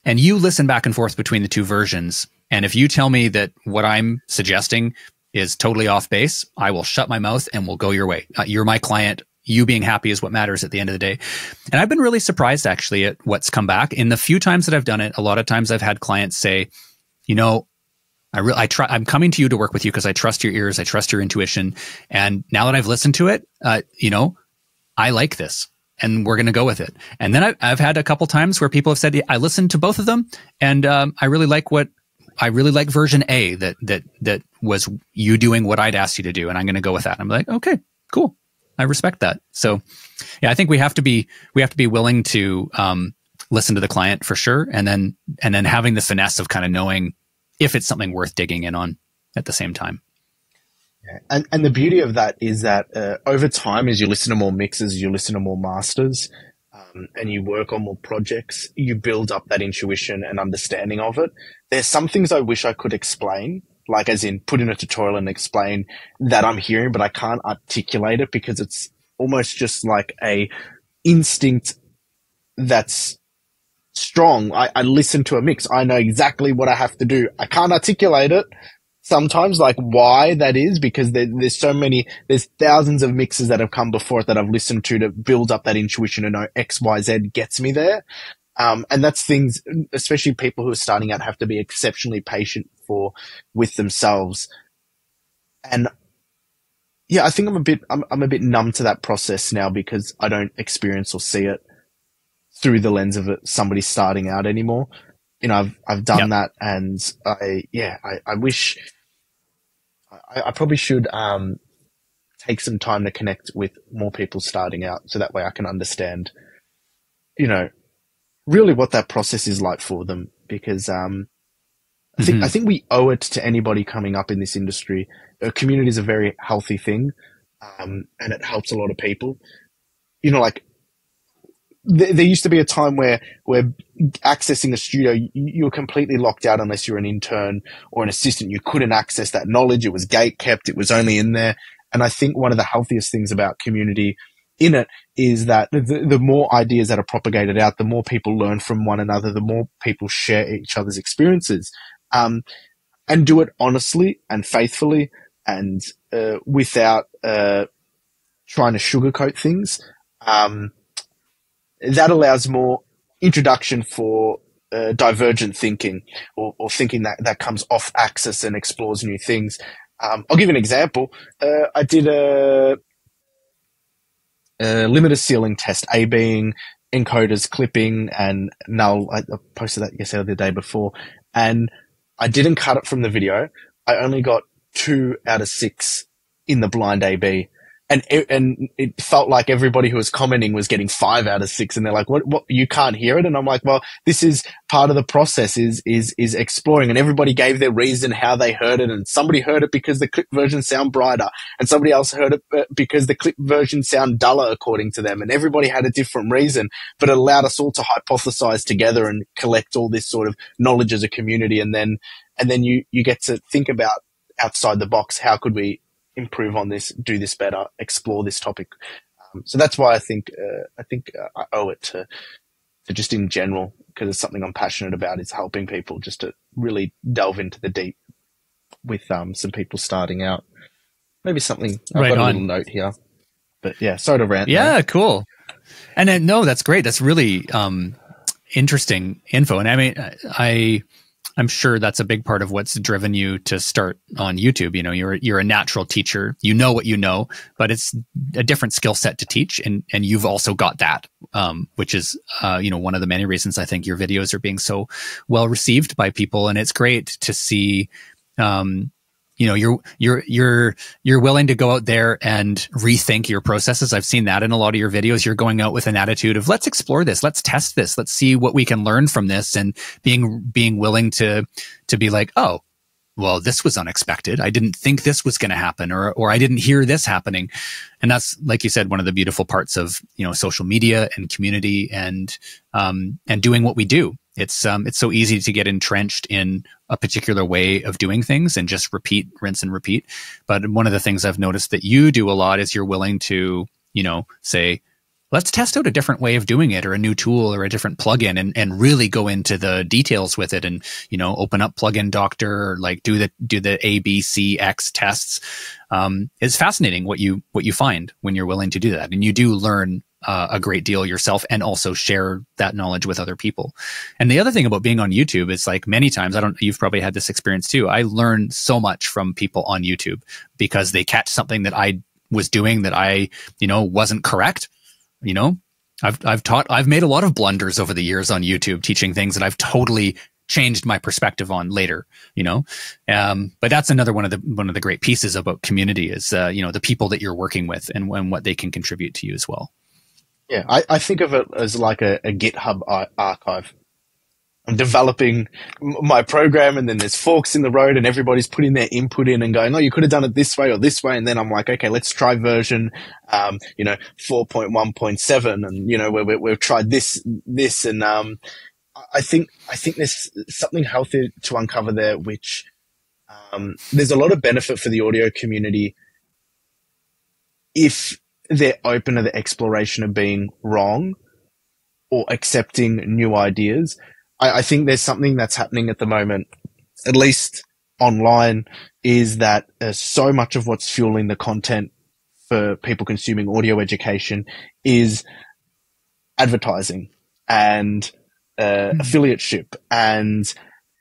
And you listen back and forth between the two versions. And if you tell me that what I'm suggesting is totally off base, I will shut my mouth and we'll go your way. Uh, you're my client you being happy is what matters at the end of the day. And I've been really surprised actually at what's come back. In the few times that I've done it, a lot of times I've had clients say, you know, I really, I try, I'm coming to you to work with you because I trust your ears. I trust your intuition. And now that I've listened to it, uh, you know, I like this and we're going to go with it. And then I, have had a couple times where people have said, I listened to both of them and um, I really like what I really like version A that, that, that was you doing what I'd asked you to do. And I'm going to go with that. I'm like, okay, cool. I respect that. So, yeah, I think we have to be we have to be willing to um, listen to the client for sure, and then and then having the finesse of kind of knowing if it's something worth digging in on at the same time. Yeah. And and the beauty of that is that uh, over time, as you listen to more mixes, you listen to more masters, um, and you work on more projects, you build up that intuition and understanding of it. There's some things I wish I could explain like as in put in a tutorial and explain that I'm hearing, but I can't articulate it because it's almost just like a instinct that's strong. I, I listen to a mix. I know exactly what I have to do. I can't articulate it sometimes, like why that is, because there, there's so many, there's thousands of mixes that have come before it that I've listened to to build up that intuition and know X, Y, Z gets me there. Um, and that's things, especially people who are starting out have to be exceptionally patient for with themselves. And yeah, I think I'm a bit, I'm, I'm a bit numb to that process now because I don't experience or see it through the lens of somebody starting out anymore. You know, I've, I've done yep. that and I, yeah, I, I wish I, I probably should, um, take some time to connect with more people starting out so that way I can understand, you know, really what that process is like for them because um, I think mm-hmm. I think we owe it to anybody coming up in this industry. A community is a very healthy thing, um, and it helps a lot of people. You know, like th- there used to be a time where where accessing a studio you, you were completely locked out unless you're an intern or an assistant. You couldn't access that knowledge. It was gate kept. It was only in there. And I think one of the healthiest things about community in it is that the, the more ideas that are propagated out, the more people learn from one another, the more people share each other's experiences, um, and do it honestly and faithfully and uh, without uh, trying to sugarcoat things. Um, that allows more introduction for uh, divergent thinking or, or, thinking that, that comes off axis and explores new things. Um, I'll give an example. Uh, I did a uh, limiter ceiling test, A being encoders, clipping, and null. I posted that yesterday the day before, and I didn't cut it from the video. I only got two out of six in the blind AB and it, and it felt like everybody who was commenting was getting five out of six, and they're like, "What? What? You can't hear it?" And I'm like, "Well, this is part of the process. Is is is exploring." And everybody gave their reason how they heard it, and somebody heard it because the clip version sound brighter, and somebody else heard it uh, because the clip version sound duller, according to them. And everybody had a different reason, but it allowed us all to hypothesize together and collect all this sort of knowledge as a community, and then and then you you get to think about outside the box. How could we improve on this, do this better, explore this topic. Um, so that's why I think uh, I think uh, I owe it to to just in general because it's something I'm passionate about. Is helping people just to really delve into the deep with um, some people starting out. Maybe something. I've right got on. a little note here, but yeah, sorry to rant. Yeah, cool. And uh, no, that's great. That's really um, interesting info. And I mean, I I'm sure that's a big part of what's driven you to start on YouTube. You know, you're you're a natural teacher. You know what you know, but it's a different skill set to teach, and and you've also got that, um, which is uh, you know one of the many reasons I think your videos are being so well received by people, and it's great to see um, you know you're you're you're you're willing to go out there and rethink your processes i've seen that in a lot of your videos you're going out with an attitude of let's explore this let's test this let's see what we can learn from this and being being willing to to be like oh well, this was unexpected. I didn't think this was going to happen or, or I didn't hear this happening. And that's, like you said, one of the beautiful parts of, you know, social media and community and, um, and doing what we do. It's, um, it's so easy to get entrenched in a particular way of doing things and just repeat, rinse and repeat. But one of the things I've noticed that you do a lot is you're willing to, you know, say, let's test out a different way of doing it or a new tool or a different plugin and, and really go into the details with it and, you know, open up plugin doctor or like do the, do the A, B, C, X tests. Um, it's fascinating what you, what you find when you're willing to do that. And you do learn uh, a great deal yourself and also share that knowledge with other people. And the other thing about being on YouTube is like many times, I don't, you've probably had this experience too. I learn so much from people on YouTube because they catch something that I was doing that I, you know, wasn't correct you know, I've, I've taught, I've made a lot of blunders over the years on YouTube teaching things that I've totally changed my perspective on later, you know? Um, but that's another one of the, one of the great pieces about community is, uh, you know, the people that you're working with and, and what they can contribute to you as well. Yeah. I, I think of it as like a, a GitHub archive. I'm developing my program and then there's forks in the road and everybody's putting their input in and going, Oh, you could have done it this way or this way. And then I'm like, okay, let's try version, um, you know, 4.1.7 and, you know, we, we, have tried this, this and, um, I think, I think there's something healthy to uncover there, which, um, there's a lot of benefit for the audio community if they're open to the exploration of being wrong or accepting new ideas I, I think there's something that's happening at the moment, at least online, is that uh, so much of what's fueling the content for people consuming audio education is advertising and uh, mm-hmm. affiliateship and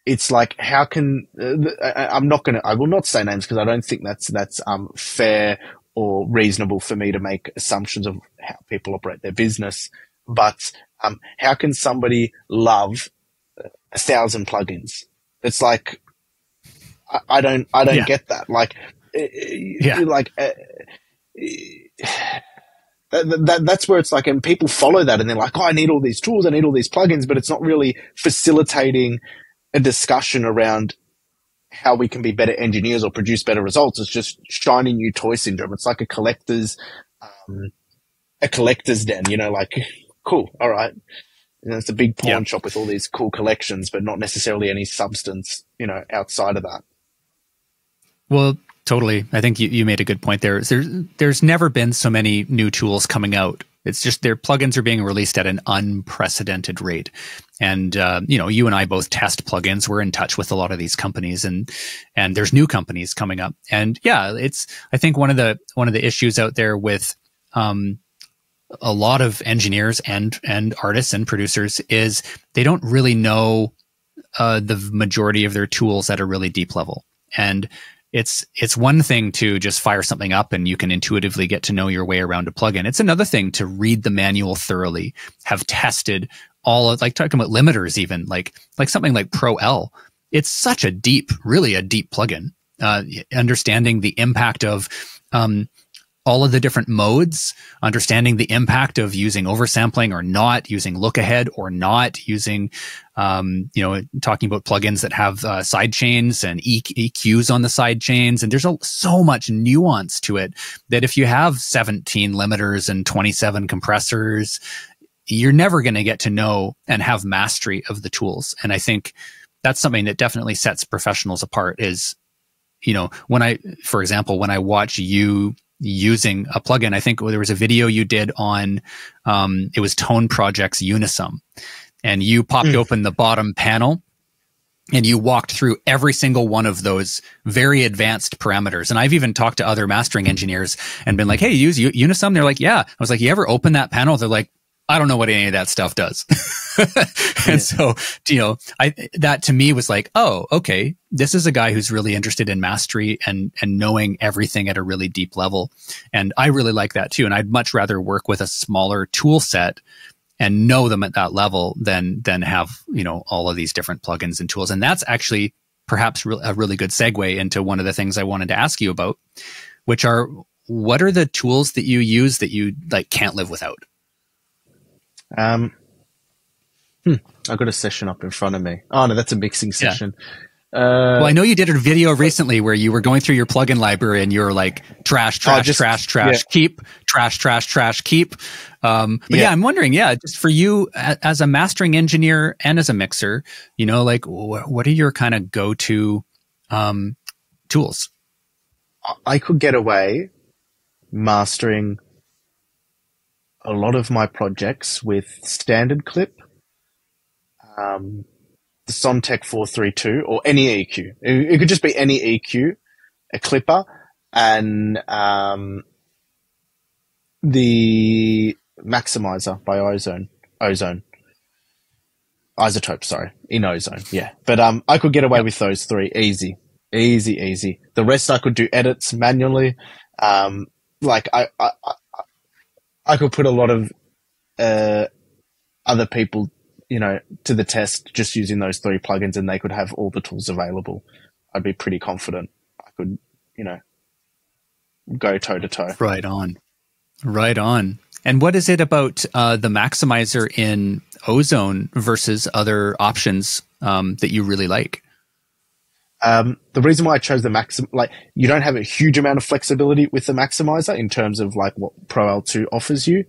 it's like how can uh, I'm not going to I will not say names because I don't think that's that's um fair or reasonable for me to make assumptions of how people operate their business but um how can somebody love a thousand plugins. It's like, I, I don't, I don't yeah. get that. Like, eh, eh, yeah. like, uh, that, that, that's where it's like, and people follow that and they're like, oh, I need all these tools, I need all these plugins, but it's not really facilitating a discussion around how we can be better engineers or produce better results. It's just shiny new toy syndrome. It's like a collector's, um, a collector's den, you know, like, cool. All right. You know, it's a big pawn yeah. shop with all these cool collections, but not necessarily any substance, you know, outside of that. Well, totally. I think you, you made a good point there. There's there's never been so many new tools coming out. It's just their plugins are being released at an unprecedented rate. And uh, you know, you and I both test plugins. We're in touch with a lot of these companies, and and there's new companies coming up. And yeah, it's I think one of the one of the issues out there with um, a lot of engineers and and artists and producers is they don't really know uh, the majority of their tools at a really deep level and it's it's one thing to just fire something up and you can intuitively get to know your way around a plugin. It's another thing to read the manual thoroughly, have tested all of like talking about limiters even like like something like Pro L. It's such a deep, really a deep plugin. Uh, understanding the impact of um, all of the different modes, understanding the impact of using oversampling or not, using look ahead or not, using, um, you know, talking about plugins that have uh, side chains and EQs on the side chains. And there's a, so much nuance to it that if you have 17 limiters and 27 compressors, you're never going to get to know and have mastery of the tools. And I think that's something that definitely sets professionals apart is, you know, when I, for example, when I watch you using a plugin. I think there was a video you did on, um, it was Tone Project's Unisum and you popped mm. open the bottom panel and you walked through every single one of those very advanced parameters. And I've even talked to other mastering engineers and been like, Hey, use Unisum. They're like, yeah. I was like, you ever open that panel? They're like, I don't know what any of that stuff does. and yeah. so, you know, I, that to me was like, oh, okay, this is a guy who's really interested in mastery and, and knowing everything at a really deep level. And I really like that too. And I'd much rather work with a smaller tool set and know them at that level than, than have, you know, all of these different plugins and tools. And that's actually perhaps a really good segue into one of the things I wanted to ask you about, which are what are the tools that you use that you like can't live without? Um, hmm, I've got a session up in front of me. Oh no, that's a mixing session. well, I know you did a video recently where you were going through your plugin library and you were like trash, trash, oh, just, trash, trash, yeah. keep, trash, trash, trash, keep. Um, but yeah. yeah. I'm wondering, yeah, just for you as a mastering engineer and as a mixer, you know, like what are your kind of go-to um, tools? I could get away mastering a lot of my projects with standard clip, um, the Sontec 432 or any EQ. It, it, could just be any EQ, a clipper, and um, the maximizer by Ozone. Ozone. iZotope, sorry. In Ozone, yeah. But um, I could get away with those three easy. Easy, easy. The rest I could do edits manually. Um, like I, I, I, could put a lot of uh, other people you know, to the test just using those three plugins and they could have all the tools available, I'd be pretty confident I could, you know, go toe to toe. Right on. Right on. And what is it about uh, the maximizer in Ozone versus other options um, that you really like? Um, the reason why I chose the maxim, like you don't have a huge amount of flexibility with the maximizer in terms of like what Pro L2 offers you.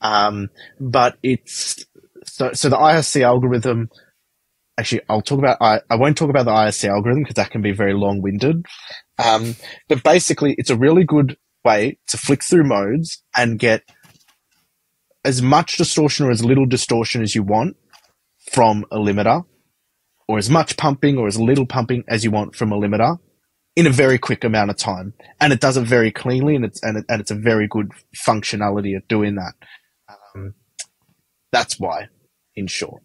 Um, but it's so, so the IRC algorithm, actually, I'll talk about, I, I won't talk about the IRC algorithm because that can be very long winded. Um, but basically it's a really good way to flick through modes and get as much distortion or as little distortion as you want from a limiter or as much pumping or as little pumping as you want from a limiter in a very quick amount of time. And it does it very cleanly and it's, and, it, and it's a very good functionality of doing that. Um, that's why in short.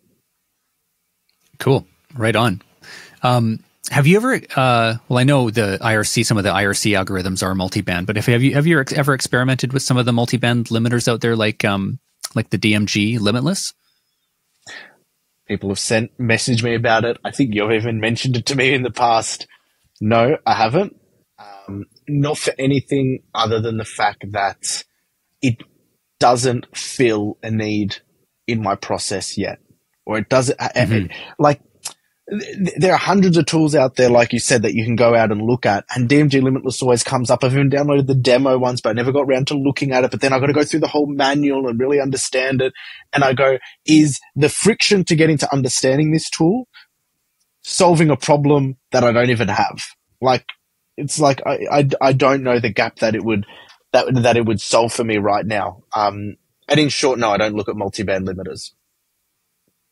Cool. Right on. Um, have you ever? Uh, well, I know the IRC. Some of the IRC algorithms are multi-band, but if have you have you ever experimented with some of the multi-band limiters out there, like um, like the DMG Limitless? People have sent messaged me about it. I think you've even mentioned it to me in the past. No, I haven't. Um, not for anything other than the fact that it doesn't fill a need in my process yet, or it doesn't mm-hmm. like there are hundreds of tools out there, like you said, that you can go out and look at. And DMG Limitless always comes up. I've even downloaded the demo once, but I never got around to looking at it. But then I've got to go through the whole manual and really understand it. And I go, is the friction to getting to understanding this tool solving a problem that I don't even have? Like, it's like, I, I, I don't know the gap that it would, that, that it would solve for me right now. Um, and in short, no, I don't look at multi-band limiters.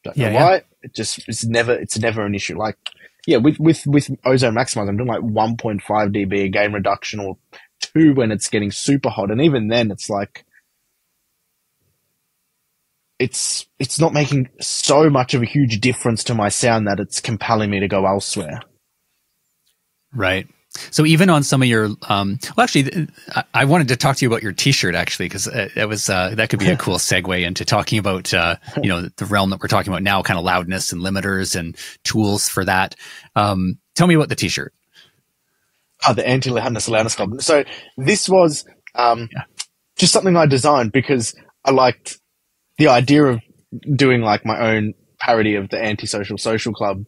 Don't yeah, know why. Yeah. It just it's never it's never an issue. Like yeah, with with with ozone maximizer, I'm doing like 1.5 dB a gain reduction or two when it's getting super hot, and even then, it's like it's it's not making so much of a huge difference to my sound that it's compelling me to go elsewhere. Right. So even on some of your, um, well, actually, I wanted to talk to you about your T-shirt actually, because that was uh, that could be a cool segue into talking about uh, you know the realm that we're talking about now, kind of loudness and limiters and tools for that. Um, tell me about the T-shirt. Oh, the anti-loudness loudness club. So this was um, yeah. just something I designed because I liked the idea of doing like my own parody of the antisocial social club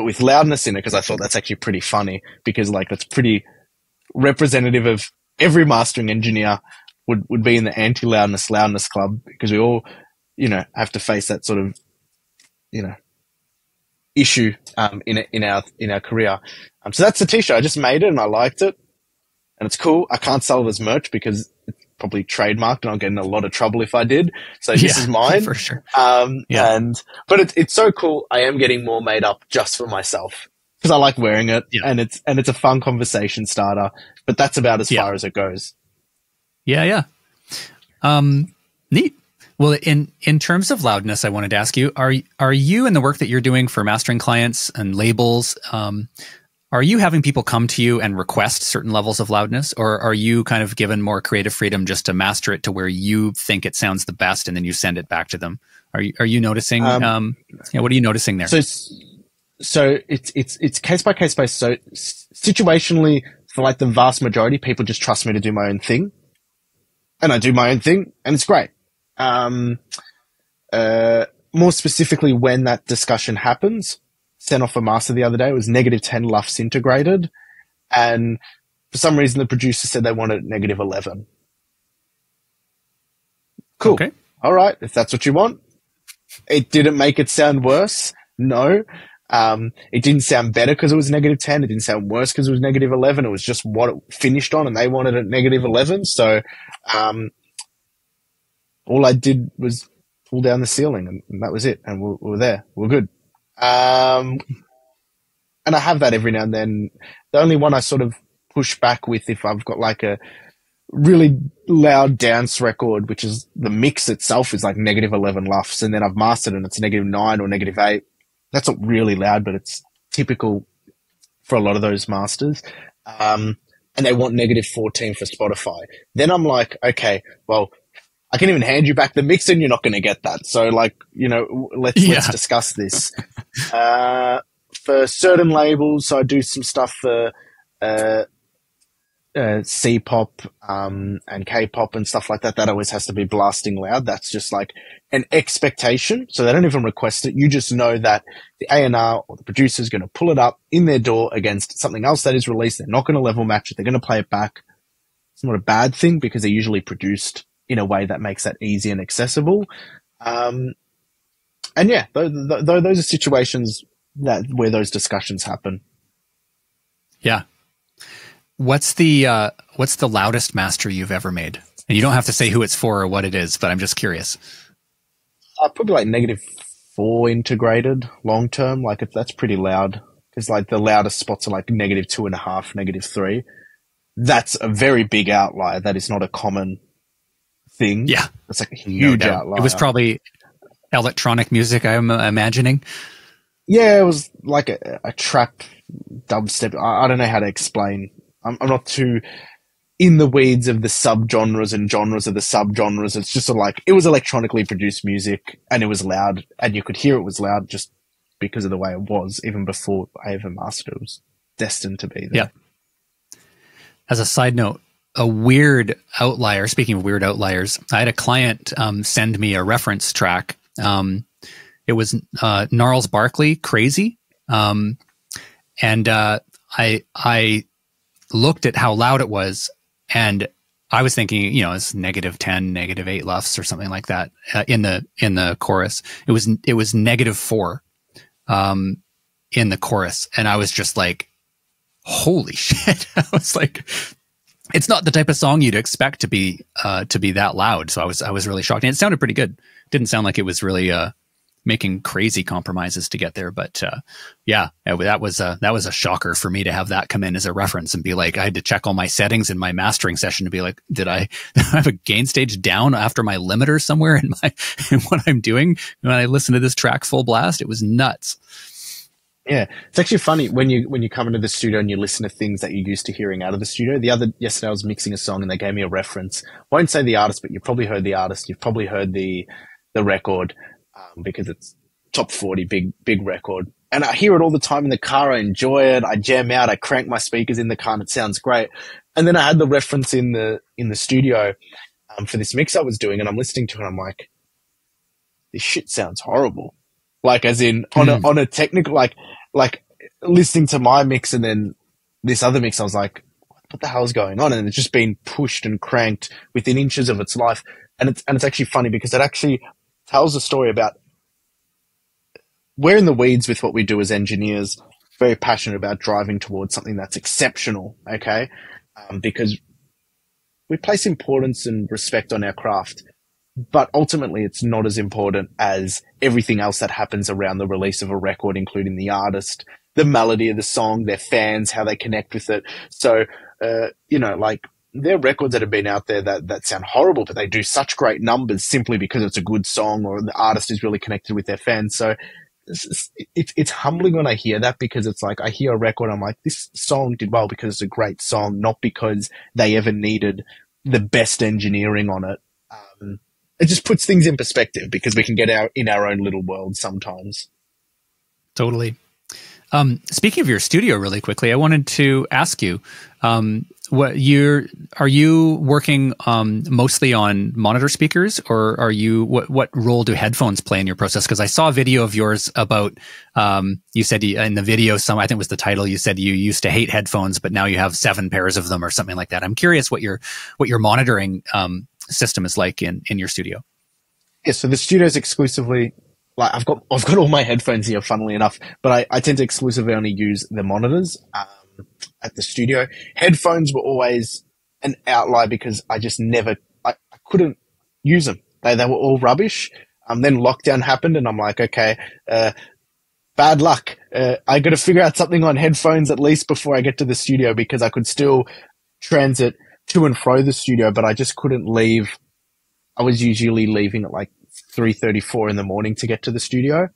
but with loudness in it because I thought that's actually pretty funny because like that's pretty representative of every mastering engineer would, would be in the anti loudness loudness club because we all, you know, have to face that sort of, you know, issue um, in in our in our career. Um, so that's the t-shirt. I just made it and I liked it, and it's cool. I can't sell it as merch because probably trademarked and I'll get in a lot of trouble if I did. So this yeah, is mine. For sure. Um, yeah. and, but it, it's so cool. I am getting more made up just for myself because I like wearing it yeah. and it's, and it's a fun conversation starter, but that's about as yeah. far as it goes. Yeah. Yeah. Um, neat. Well, in in terms of loudness, I wanted to ask you: Are are you in the work that you're doing for mastering clients and labels? Um, are you having people come to you and request certain levels of loudness, or are you kind of given more creative freedom just to master it to where you think it sounds the best, and then you send it back to them? Are you are you noticing? Um, um yeah, what are you noticing there? So, so it's it's it's case by case basis. So situationally, for like the vast majority, people just trust me to do my own thing, and I do my own thing, and it's great. Um, uh, more specifically, when that discussion happens, sent off a master the other day. It was negative 10 LUFS integrated. And for some reason, the producer said they wanted negative 11. Cool. Okay. All right. If that's what you want. It didn't make it sound worse. No. Um, it didn't sound better because it was negative 10. It didn't sound worse because it was negative 11. It was just what it finished on and they wanted it negative 11. So, um, all I did was pull down the ceiling and, and that was it. And we're, we're there. We're good. Um, and I have that every now and then. The only one I sort of push back with if I've got like a really loud dance record, which is the mix itself is like negative 11 LUFS, and then I've mastered and it's negative nine or negative eight. That's not really loud, but it's typical for a lot of those masters. Um, and they want negative 14 for Spotify. Then I'm like, okay, well, I can even hand you back the mix and you're not going to get that. So like, you know, let's, yeah. let's discuss this. uh, for certain labels, so I do some stuff for, uh, uh, C-pop um, and K-pop and stuff like that, that always has to be blasting loud. That's just like an expectation. So they don't even request it. You just know that the A&R or the producer is going to pull it up in their DAW against something else that is released. They're not going to level match it. They're going to play it back. It's not a bad thing because they're usually produced in a way that makes that easy and accessible. Um, and yeah, th- th- th- those are situations that where those discussions happen. Yeah. What's the uh, what's the loudest master you've ever made? And you don't have to say who it's for or what it is, but I'm just curious. Uh, probably like negative four integrated long term. Like if that's pretty loud, because like the loudest spots are like negative two and a half, negative three. That's a very big outlier. That is not a common thing. Yeah, it's like a huge no outlier. It was probably electronic music. I'm imagining. Yeah, it was like a, a trap dubstep. I, I, don't know how to explain. I'm, I'm, not too in the weeds of the subgenres and genres of the subgenres. It's just sort of like it was electronically produced music and it was loud and you could hear it was loud just because of the way it was, even before I ever mastered it. It was destined to be there. Yeah. As a side note, a weird outlier. Speaking of weird outliers, I had a client um, send me a reference track. Um, it was uh, Gnarls Barkley, Crazy. Um, and uh, I I looked at how loud it was, and I was thinking, you know, it's negative ten, negative eight LUFS or something like that uh, in the in the chorus. It was it was negative four um, in the chorus, and I was just like, "Holy shit!" I was like, "It's not the type of song you'd expect to be uh, to be that loud." So I was I was really shocked, and it sounded pretty good. Didn't sound like it was really uh, making crazy compromises to get there. But uh, yeah, that was a, that was a shocker for me to have that come in as a reference and be like, I had to check all my settings in my mastering session to be like, did I, have a gain stage down after my limiter somewhere in my in what I'm doing when I listen to this track full blast? It was nuts. Yeah, it's actually funny when you when you come into the studio and you listen to things that you're used to hearing out of the studio. The other yesterday I was mixing a song and they gave me a reference. Won't say the artist, but you've probably heard the artist. You've probably heard the the record um, because it's top 40, big, big record. And I hear it all the time in the car. I enjoy it. I jam out. I crank my speakers in the car and it sounds great. And then I had the reference in the, in the studio, um, for this mix I was doing and I'm listening to it. I'm like, this shit sounds horrible. Like as in on mm. a, hmm. on a technical, like, like listening to my mix and then this other mix, I was like, what the hell's going on? And it's just been pushed and cranked within inches of its life. And it's, and it's actually funny because it actually tells a story about we're in the weeds with what we do as engineers, very passionate about driving towards something that's exceptional, okay? Um, because we place importance and respect on our craft, but ultimately it's not as important as everything else that happens around the release of a record, including the artist, the melody of the song, their fans, how they connect with it. So, uh, you know, like there are records that have been out there that, that sound horrible, but they do such great numbers simply because it's a good song or the artist is really connected with their fans. So it's, it's, it's humbling when I hear that because it's like I hear a record, I'm like, this song did well because it's a great song, not because they ever needed the best engineering on it. It just puts things in perspective because we can get out in our own little world sometimes. Totally. Um, speaking of your studio, really quickly, I wanted to ask you um, what you're are you working um, mostly on monitor speakers or are you what what role do headphones play in your process because i saw a video of yours about um, you said in the video some i think was the title you said you used to hate headphones but now you have seven pairs of them or something like that i'm curious what your what your monitoring um, system is like in in your studio yeah so the studio is exclusively like I've got I've got all my headphones here, funnily enough, but I, I tend to exclusively only use the monitors. Um, at the studio. Headphones were always an outlier because I just never, I, I couldn't use them. They, they were all rubbish. Um, then lockdown happened and I'm like, okay, uh, bad luck. Uh, I got to figure out something on headphones at least before I get to the studio because I could still transit to and fro the studio, but I just couldn't leave. I was usually leaving at like 3.34 in the morning to get to the studio.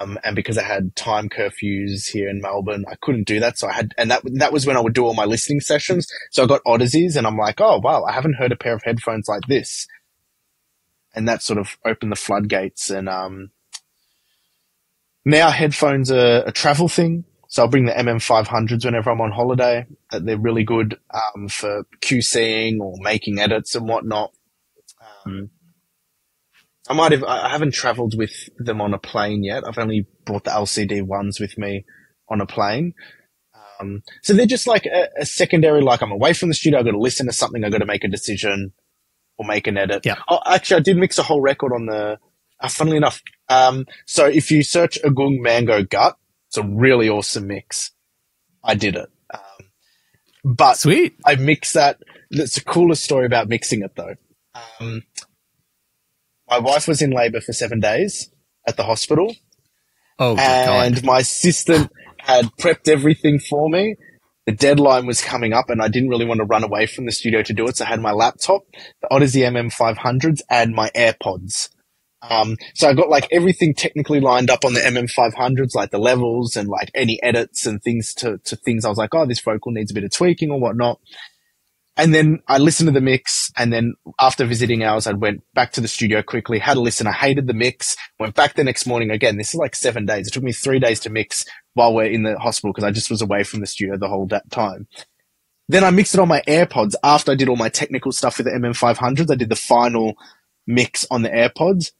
Um, and because I had time curfews here in Melbourne, I couldn't do that. So I had, and that, that was when I would do all my listening sessions. So I got Audezes and I'm like, oh, wow, I haven't heard a pair of headphones like this. And that sort of opened the floodgates. And, um, now headphones are a travel thing. So I'll bring the MM500s whenever I'm on holiday. They're really good, um, for QCing or making edits and whatnot. Um, I might have, I haven't traveled with them on a plane yet. I've only brought the LCD ones with me on a plane. Um, so they're just like a, a, secondary, like I'm away from the studio. I've got to listen to something. I've got to make a decision or make an edit. Yeah. Oh, actually, I did mix a whole record on the, uh, funnily enough. Um, so if you search Agung Mango Gut, it's a really awesome mix. I did it. Um, but sweet. I mixed that. That's the coolest story about mixing it though. Um, my wife was in labor for seven days at the hospital. Oh, and God. my assistant had prepped everything for me. The deadline was coming up and I didn't really want to run away from the studio to do it. So I had my laptop, the Audeze MM500s and my AirPods. Um, so I got like everything technically lined up on the MM500s, like the levels and like any edits and things to, to things. I was like, oh, this vocal needs a bit of tweaking or whatnot. And then I listened to the mix. And then after visiting hours, I went back to the studio quickly, had a listen. I hated the mix, went back the next morning. Again, this is like seven days. It took me three days to mix while we're in the hospital because I just was away from the studio the whole time. Then I mixed it on my AirPods after I did all my technical stuff with the MM500s. I did the final mix on the AirPods.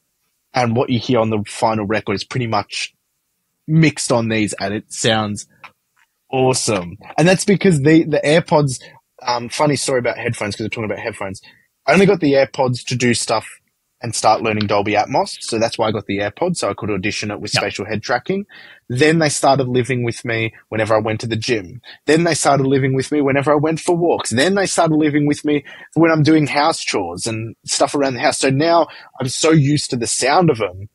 And what you hear on the final record is pretty much mixed on these and it sounds awesome. And that's because the, the AirPods um, funny story about headphones because we're talking about headphones. I only got the AirPods to do stuff and start learning Dolby Atmos. So that's why I got the AirPods so I could audition it with yep. spatial head tracking. Then they started living with me whenever I went to the gym. Then they started living with me whenever I went for walks. Then they started living with me when I'm doing house chores and stuff around the house. So now I'm so used to the sound of them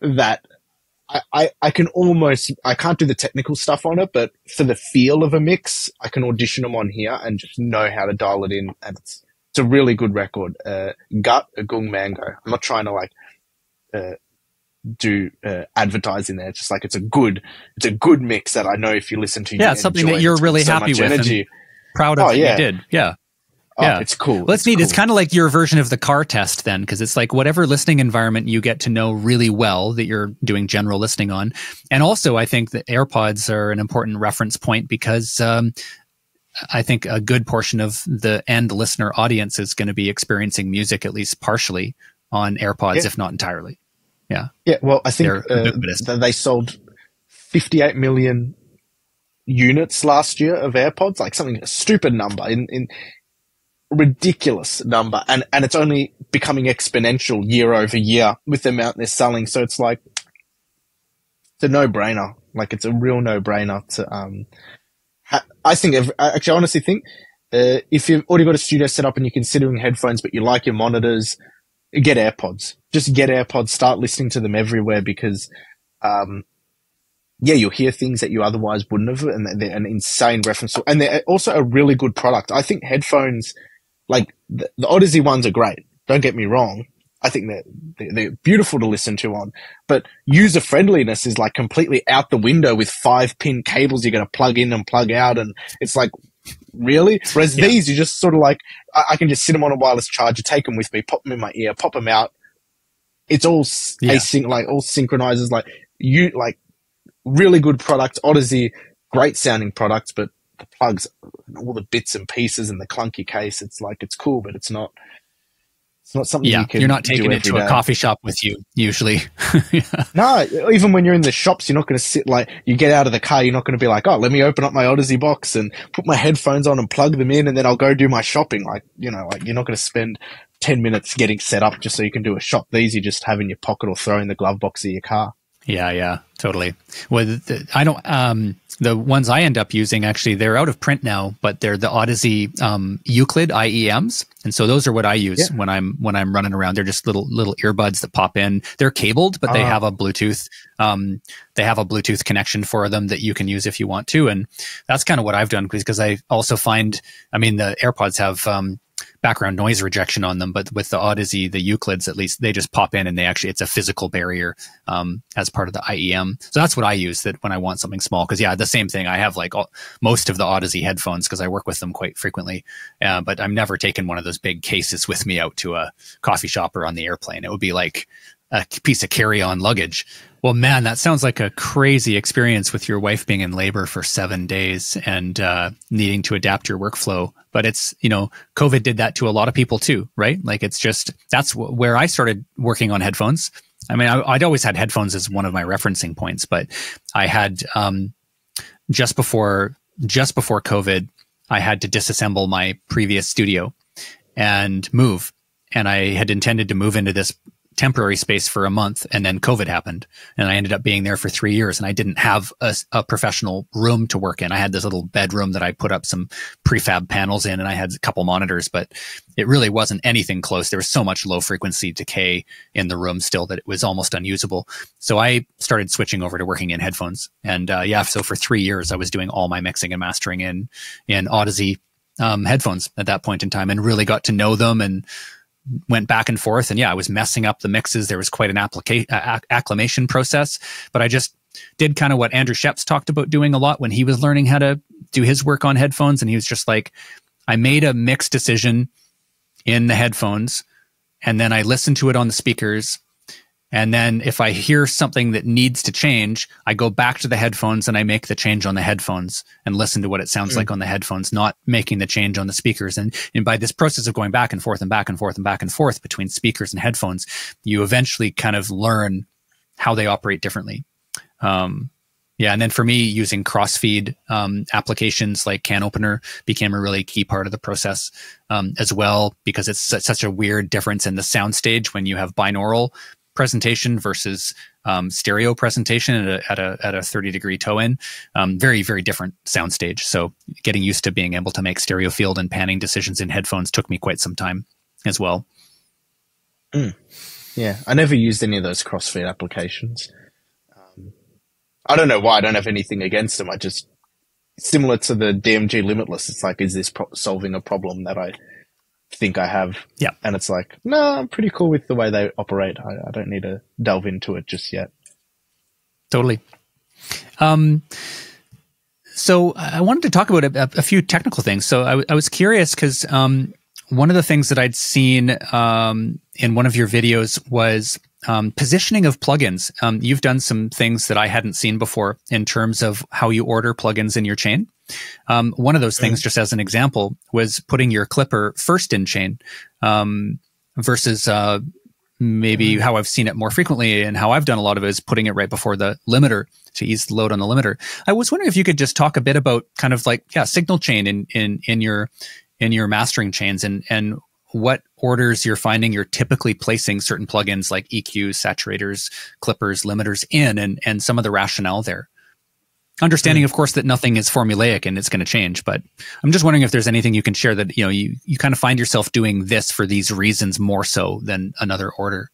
that I, I, I can almost, I can't do the technical stuff on it, but for the feel of a mix, I can audition them on here and just know how to dial it in. And it's, it's a really good record. Uh, Gut, Agung Mango. I'm not trying to like, uh, do uh, advertising there. It's just like it's a good, it's a good mix that I know if you listen to. Yeah, it's something that you're really so happy with. Energy. proud of. Oh, yeah. you did. Yeah. Oh, yeah, it's cool. Well, it's, it's neat. Cool. It's kind of like your version of the car test then, because it's like whatever listening environment you get to know really well that you're doing general listening on. And also, I think that AirPods are an important reference point because um, I think a good portion of the end listener audience is going to be experiencing music at least partially on AirPods, yeah. if not entirely. Yeah. Yeah. Well, I think uh, they sold 58 million units last year of AirPods, like something a stupid number in, in ridiculous number and, and it's only becoming exponential year over year with the amount they're selling. So it's like, it's a no brainer. Like it's a real no brainer to, um, I think, every, actually, I honestly think, uh, if you've already got a studio set up and you're considering headphones, but you like your monitors, get AirPods. Just get AirPods, start listening to them everywhere because, um, yeah, you'll hear things that you otherwise wouldn't have, and they're an insane reference. And they're also a really good product. I think headphones, like the, the Audeze ones are great. Don't get me wrong. I think they're, they're beautiful to listen to on, but user friendliness is like completely out the window with five pin cables you're going to plug in and plug out. And it's like, really? Whereas yeah. these, you just sort of like, I, I, can just sit them on a wireless charger, take them with me, pop them in my ear, pop them out. It's all yeah. async, like all synchronizes, like you, like really good product. Audeze, great sounding product, but the plugs, all the bits and pieces and the clunky case. It's like it's cool, but it's not. It's not something yeah, you can. You're not taking it to day. a coffee shop with you usually. yeah. No, even when you're in the shops, you're not going to sit like you get out of the car. You're not going to be like, oh, let me open up my Audeze box and put my headphones on and plug them in, and then I'll go do my shopping. Like you know, like you're not going to spend ten minutes getting set up just so you can do a shop. These you just have in your pocket or throw in the glove box of your car. Yeah, yeah, totally. Well, the, I don't. Um, the ones I end up using actually they're out of print now, but they're the Audeze um, Euclid IEMs, and so those are what I use yeah. when I'm when I'm running around. They're just little little earbuds that pop in. They're cabled, but they uh, have a Bluetooth. Um, they have a Bluetooth connection for them that you can use if you want to, and that's kind of what I've done because I also find. I mean, the AirPods have um, background noise rejection on them, but with the Audeze, the Euclids, at least they just pop in and they actually, it's a physical barrier, um, as part of the IEM. So that's what I use that when I want something small. Cause yeah, the same thing. I have like all, most of the Audeze headphones because I work with them quite frequently. Uh, but I'm never taking one of those big cases with me out to a coffee shop or on the airplane. It would be like a piece of carry on luggage. Well, man, that sounds like a crazy experience with your wife being in labor for seven days and uh, needing to adapt your workflow. But it's, you know, COVID did that to a lot of people too, right? Like it's just, that's where I started working on headphones. I mean, I, would always had headphones as one of my referencing points, but I had, um, just before, just before COVID, I had to disassemble my previous studio and move. And I had intended to move into this temporary space for a month and then COVID happened and I ended up being there for three years and I didn't have a, a, professional room to work in. I had this little bedroom that I put up some prefab panels in and I had a couple monitors, but it really wasn't anything close. There was so much low frequency decay in the room still that it was almost unusable. So I started switching over to working in headphones. And uh, yeah, so for three years I was doing all my mixing and mastering in, in Audeze um, headphones at that point in time and really got to know them and went back and forth and yeah, I was messing up the mixes. There was quite an application, uh, acclimation process, but I just did kind of what Andrew Scheps talked about doing a lot when he was learning how to do his work on headphones. And he was just like, I made a mix decision in the headphones and then I listened to it on the speakers and then if I hear something that needs to change, I go back to the headphones and I make the change on the headphones and listen to what it sounds mm. like on the headphones, not making the change on the speakers. And, and by this process of going back and forth and back and forth and back and forth between speakers and headphones, you eventually kind of learn how they operate differently. Um, yeah, and then for me, using crossfeed um, applications like Can Opener became a really key part of the process um, as well because it's such a weird difference in the sound stage when you have binaural presentation versus um, stereo presentation at a, at a, at a 30 degree toe in. Um, very, very different soundstage. So getting used to being able to make stereo field and panning decisions in headphones took me quite some time as well. Mm. Yeah, I never used any of those crossfeed applications. Um, I don't know why. I don't have anything against them. I just similar to the DMG Limitless. It's like, is this solving a problem that I think I have. Yeah. And it's like, no, nah, I'm pretty cool with the way they operate. I, I, don't need to delve into it just yet. Totally. Um, so I wanted to talk about a, a few technical things. So I, I was curious because um, one of the things that I'd seen um, in one of your videos was um, positioning of plugins. Um, you've done some things that I hadn't seen before in terms of how you order plugins in your chain. Um, one of those things, just as an example, was putting your clipper first in chain um, versus uh, maybe mm. how I've seen it more frequently and how I've done a lot of it is putting it right before the limiter to ease the load on the limiter. I was wondering if you could just talk a bit about kind of like yeah signal chain in in in your in your mastering chains and and what orders you're finding you're typically placing certain plugins like EQs, saturators, clippers, limiters in and and some of the rationale there. Understanding, of course, that nothing is formulaic and it's going to change, but I'm just wondering if there's anything you can share that you know you you kind of find yourself doing this for these reasons more so than another order.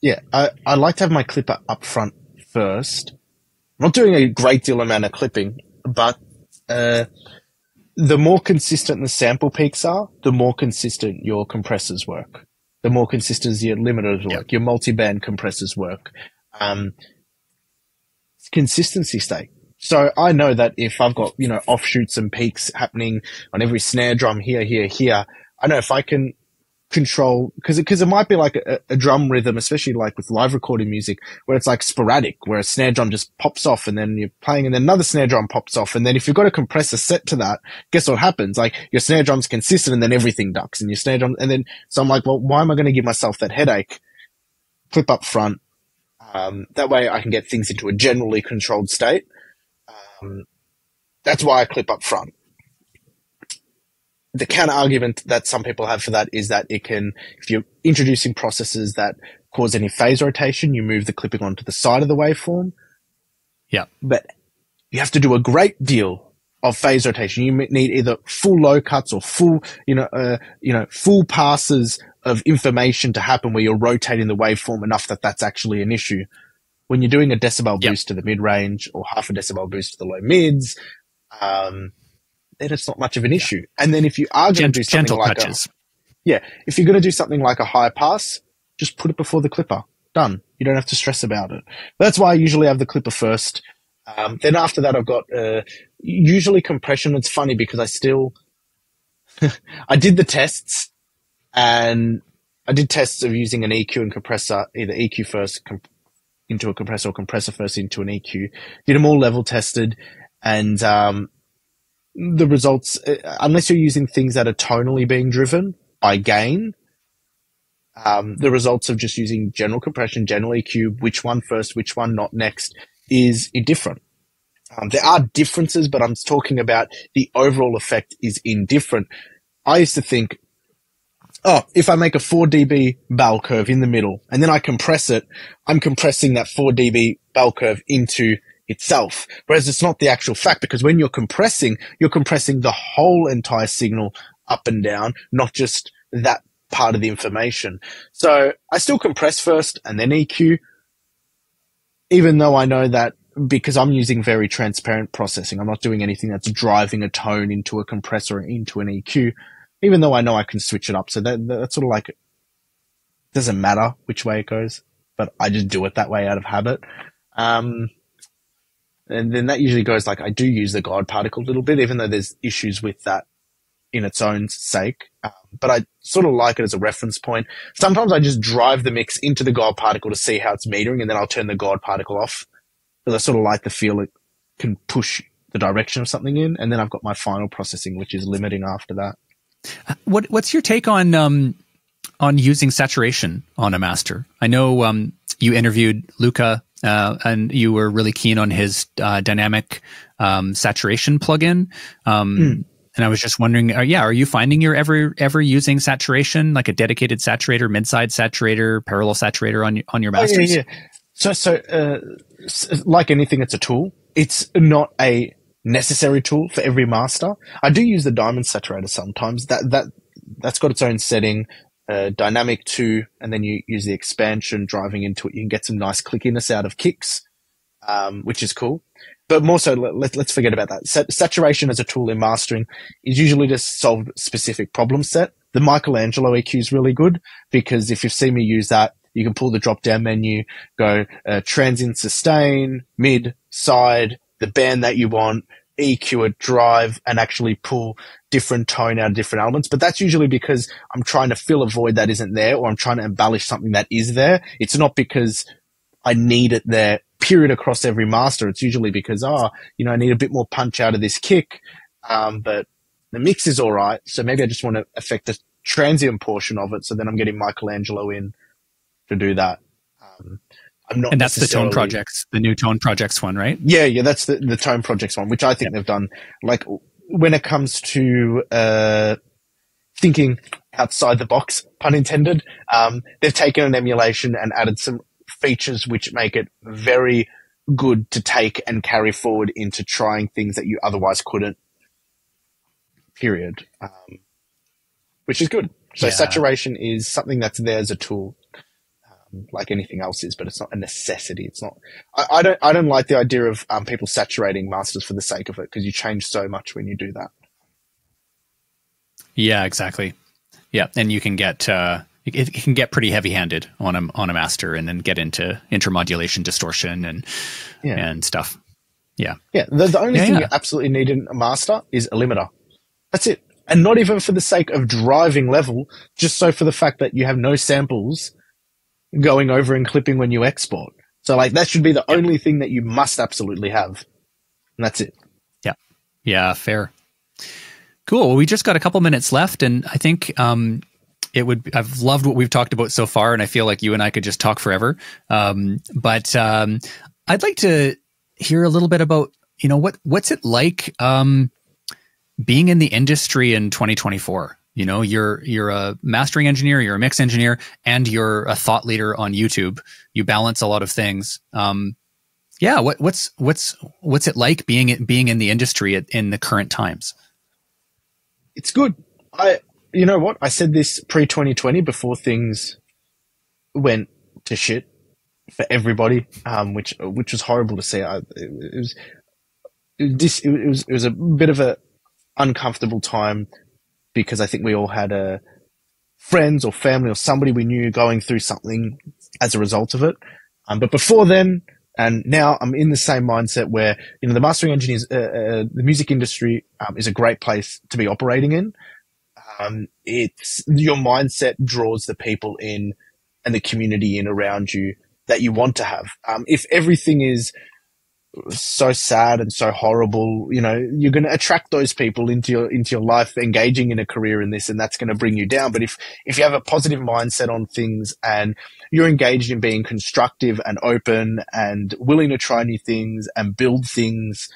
Yeah, I I like to have my clipper up front first. I'm not doing a great deal amount of clipping, but uh, the more consistent the sample peaks are, the more consistent your compressors work. The more consistent your limiters work, yep. your multi-band compressors work. Um, consistency state. So I know that if I've got, you know, offshoots and peaks happening on every snare drum here, here, here, I know if I can control because because it, might be like a, a, drum rhythm, especially like with live recording music, where it's like sporadic, where a snare drum just pops off and then you're playing and then another snare drum pops off. And then if you've got a compressor set to that, guess what happens? Like your snare drum's consistent and then everything ducks and your snare drum. And then, so I'm like, well, why am I going to give myself that headache? Clip up front. Um, that way I can get things into a generally controlled state. Um, that's why I clip up front the counter argument that some people have for that is that it can, if you're introducing processes that cause any phase rotation, you move the clipping onto the side of the waveform. Yeah. But you have to do a great deal of phase rotation. You need either full low cuts or full, you know, uh, you know, full passes of information to happen where you're rotating the waveform enough that that's actually an issue. When you're doing a decibel yep. boost to the mid range or half a decibel boost to the low mids, um, then it's not much of an issue. And then if you are going to do something like touches. a, yeah, if you're going to do something like a high pass, just put it before the clipper. Done. You don't have to stress about it. That's why I usually have the clipper first. Um, then after that, I've got uh, usually compression. It's funny because I still I did the tests and I did tests of using an EQ and compressor, either EQ first comp- into a compressor or compressor first into an EQ. Did them all level tested, and um, the results, uh, unless you're using things that are tonally being driven by gain, um, the results of just using general compression, general EQ, which one first, which one not next, is indifferent. Um, there are differences, but I'm talking about the overall effect is indifferent. I used to think, oh, if I make a 4 dB bell curve in the middle and then I compress it, I'm compressing that 4 dB bell curve into itself. Whereas it's not the actual fact because when you're compressing, you're compressing the whole entire signal up and down, not just that part of the information. So I still compress first and then EQ, even though I know that because I'm using very transparent processing, I'm not doing anything that's driving a tone into a compressor into an EQ, even though I know I can switch it up. So that, that's sort of like, doesn't matter which way it goes, but I just do it that way out of habit. Um, and then that usually goes like, I do use the God particle a little bit, even though there's issues with that in its own sake. Um, but I sort of like it as a reference point. Sometimes I just drive the mix into the God particle to see how it's metering and then I'll turn the God particle off. Because I sort of like the feel it can push the direction of something in. And then I've got my final processing, which is limiting after that. What, what's your take on, um, on using saturation on a master? I know, um, you interviewed Luca uh, and you were really keen on his uh, dynamic um, saturation plugin. Um, mm. And I was just wondering, uh, yeah, are you finding you're ever ever using saturation, like a dedicated saturator, mid-side saturator, parallel saturator on on your masters? Oh, yeah, yeah. So, so uh, like anything, it's a tool. It's not a necessary tool for every master. I do use the diamond saturator sometimes. That that that's got its own setting uh, dynamic two, and then you use the expansion driving into it. You can get some nice clickiness out of kicks, um, which is cool. But more so, let, us forget about that. Sat- saturation as a tool in mastering is usually to solve specific problem set. The Michelangelo EQ is really good because if you've seen me use that, you can pull the drop down menu, go uh, transient sustain, mid, side, the band that you want, EQ it, drive, and actually pull different tone out of different elements. But that's usually because I'm trying to fill a void that isn't there or I'm trying to embellish something that is there. It's not because I need it there, period, across every master. It's usually because, oh, you know, I need a bit more punch out of this kick. Um, but the mix is all right. So maybe I just want to affect the transient portion of it. So then I'm getting Michelangelo in to do that. Um, I'm not and that's the tone projects, the new tone projects one, right? Yeah, yeah, that's the, the tone projects one, which I think they've done. Like when it comes to uh, thinking outside the box, pun intended, um, they've taken an emulation and added some features which make it very good to take and carry forward into trying things that you otherwise couldn't. Period. Um, which is good. So yeah. saturation is something that's there as a tool like anything else is, but it's not a necessity. It's not. I, I don't. I don't like the idea of um, people saturating masters for the sake of it because you change so much when you do that. Yeah, exactly. Yeah, and you can get uh, it, it can get pretty heavy handed on a on a master, and then get into intermodulation distortion and yeah. and stuff. Yeah, yeah. The, the only yeah, thing yeah. you absolutely need in a master is a limiter. That's it. and not even for the sake of driving level, just so for the fact that you have no samples going over and clipping when you export. So like that should be the only thing that you must absolutely have. And that's it. Yeah. Yeah, fair. Cool. Well, we just got a couple minutes left and I think um it would I've loved what we've talked about so far and I feel like you and I could just talk forever. Um but um I'd like to hear a little bit about, you know, what what's it like um being in the industry in 2024 you know you're you're a mastering engineer you're a mix engineer and you're a thought leader on youtube. You balance a lot of things. Um, yeah what, what's what's what's it like being being in the industry at, in the current times? It's good. I you know what? I said this pre 2020 before things went to shit for everybody um, which which was horrible to see. I, it, it was it, this it was it was a bit of a uncomfortable time because I think we all had a uh, friends or family or somebody we knew going through something as a result of it. Um, but before then, and now I'm in the same mindset where, you know, the mastering engineers, uh, uh, the music industry um, is a great place to be operating in. Um, it's your mindset draws the people in and the community in around you that you want to have. Um, if everything is so sad and so horrible. You know, you're going to attract those people into your into your life, engaging in a career in this, and that's going to bring you down. But if if you have a positive mindset on things and you're engaged in being constructive and open and willing to try new things and build things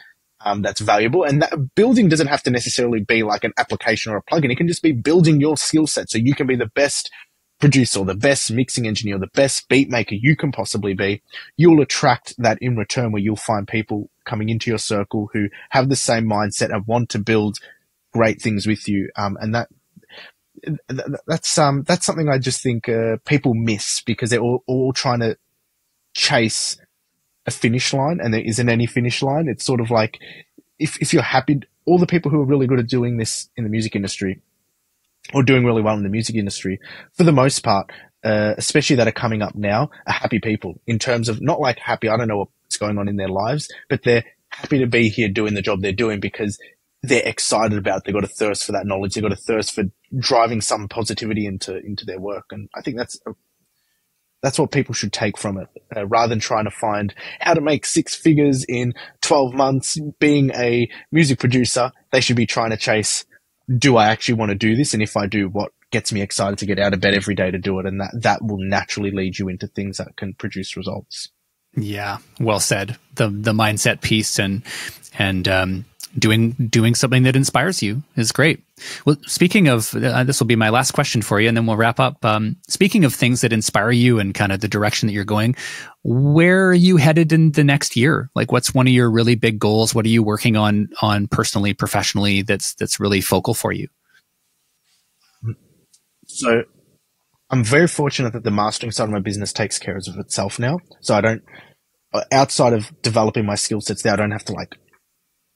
um, that's valuable. And that building doesn't have to necessarily be like an application or a plugin. It can just be building your skill set so you can be the best producer, the best mixing engineer, the best beat maker you can possibly be, you'll attract that in return where you'll find people coming into your circle who have the same mindset and want to build great things with you. Um, and that, that's, um, that's something I just think, uh, people miss because they're all, all trying to chase a finish line and there isn't any finish line. It's sort of like, if, if you're happy, all the people who are really good at doing this in the music industry or doing really well in the music industry, for the most part, uh, especially that are coming up now, are happy people in terms of not like happy. I don't know what's going on in their lives, but they're happy to be here doing the job they're doing because they're excited about. It. They've got a thirst for that knowledge. They've got a thirst for driving some positivity into into their work, and I think that's a, that's what people should take from it, uh, rather than trying to find how to make six figures in twelve months. Being a music producer, they should be trying to chase do I actually want to do this? And if I do, what gets me excited to get out of bed every day to do it? And that, that will naturally lead you into things that can produce results. Yeah, well said. The the mindset piece and and um, doing doing something that inspires you is great. Well, speaking of uh, this will be my last question for you, and then we'll wrap up. Um, speaking of things that inspire you and kind of the direction that you're going, where are you headed in the next year? Like, what's one of your really big goals? What are you working on on personally, professionally? That's that's really focal for you. So, I'm very fortunate that the mastering side of my business takes care of itself now. So I don't uh, outside of developing my skill sets there, I don't have to like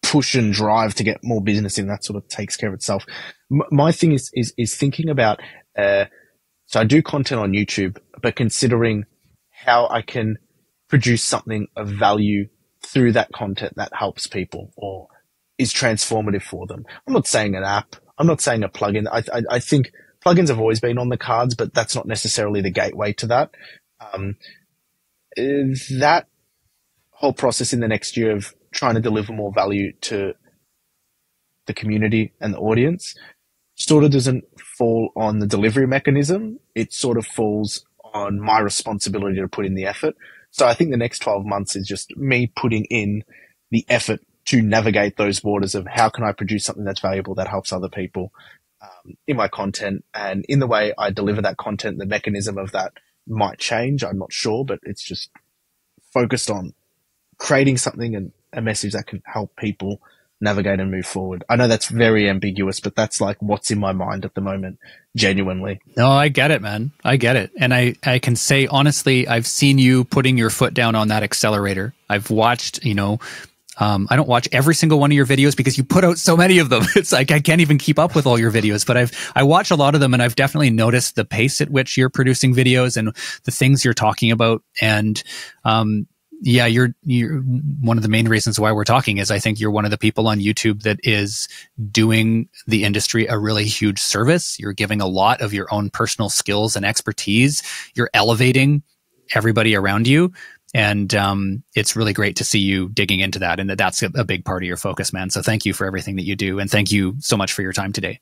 push and drive to get more business in. That sort of takes care of itself. M- my thing is, is, is thinking about, uh, so I do content on YouTube, but considering how I can produce something of value through that content that helps people or is transformative for them. I'm not saying an app. I'm not saying a plugin. I, I, I think plugins have always been on the cards, but that's not necessarily the gateway to that. Um, that whole process in the next year of trying to deliver more value to the community and the audience sort of doesn't fall on the delivery mechanism. It sort of falls on my responsibility to put in the effort. So I think the next 12 months is just me putting in the effort to navigate those waters of how can I produce something that's valuable that helps other people um, in my content and in the way I deliver that content, the mechanism of that might change. I'm not sure, but it's just focused on creating something and a message that can help people navigate and move forward. I know that's very ambiguous, but that's like what's in my mind at the moment, genuinely. No, I get it, man. I get it. And I, I can say honestly, I've seen you putting your foot down on that accelerator. I've watched, you know, um, I don't watch every single one of your videos because you put out so many of them. It's like I can't even keep up with all your videos, but I've I watch a lot of them and I've definitely noticed the pace at which you're producing videos and the things you're talking about. And um, yeah, you're you're one of the main reasons why we're talking is I think you're one of the people on YouTube that is doing the industry a really huge service. You're giving a lot of your own personal skills and expertise. You're elevating everybody around you. And um, it's really great to see you digging into that and that that's a, a big part of your focus, man. So thank you for everything that you do. And thank you so much for your time today.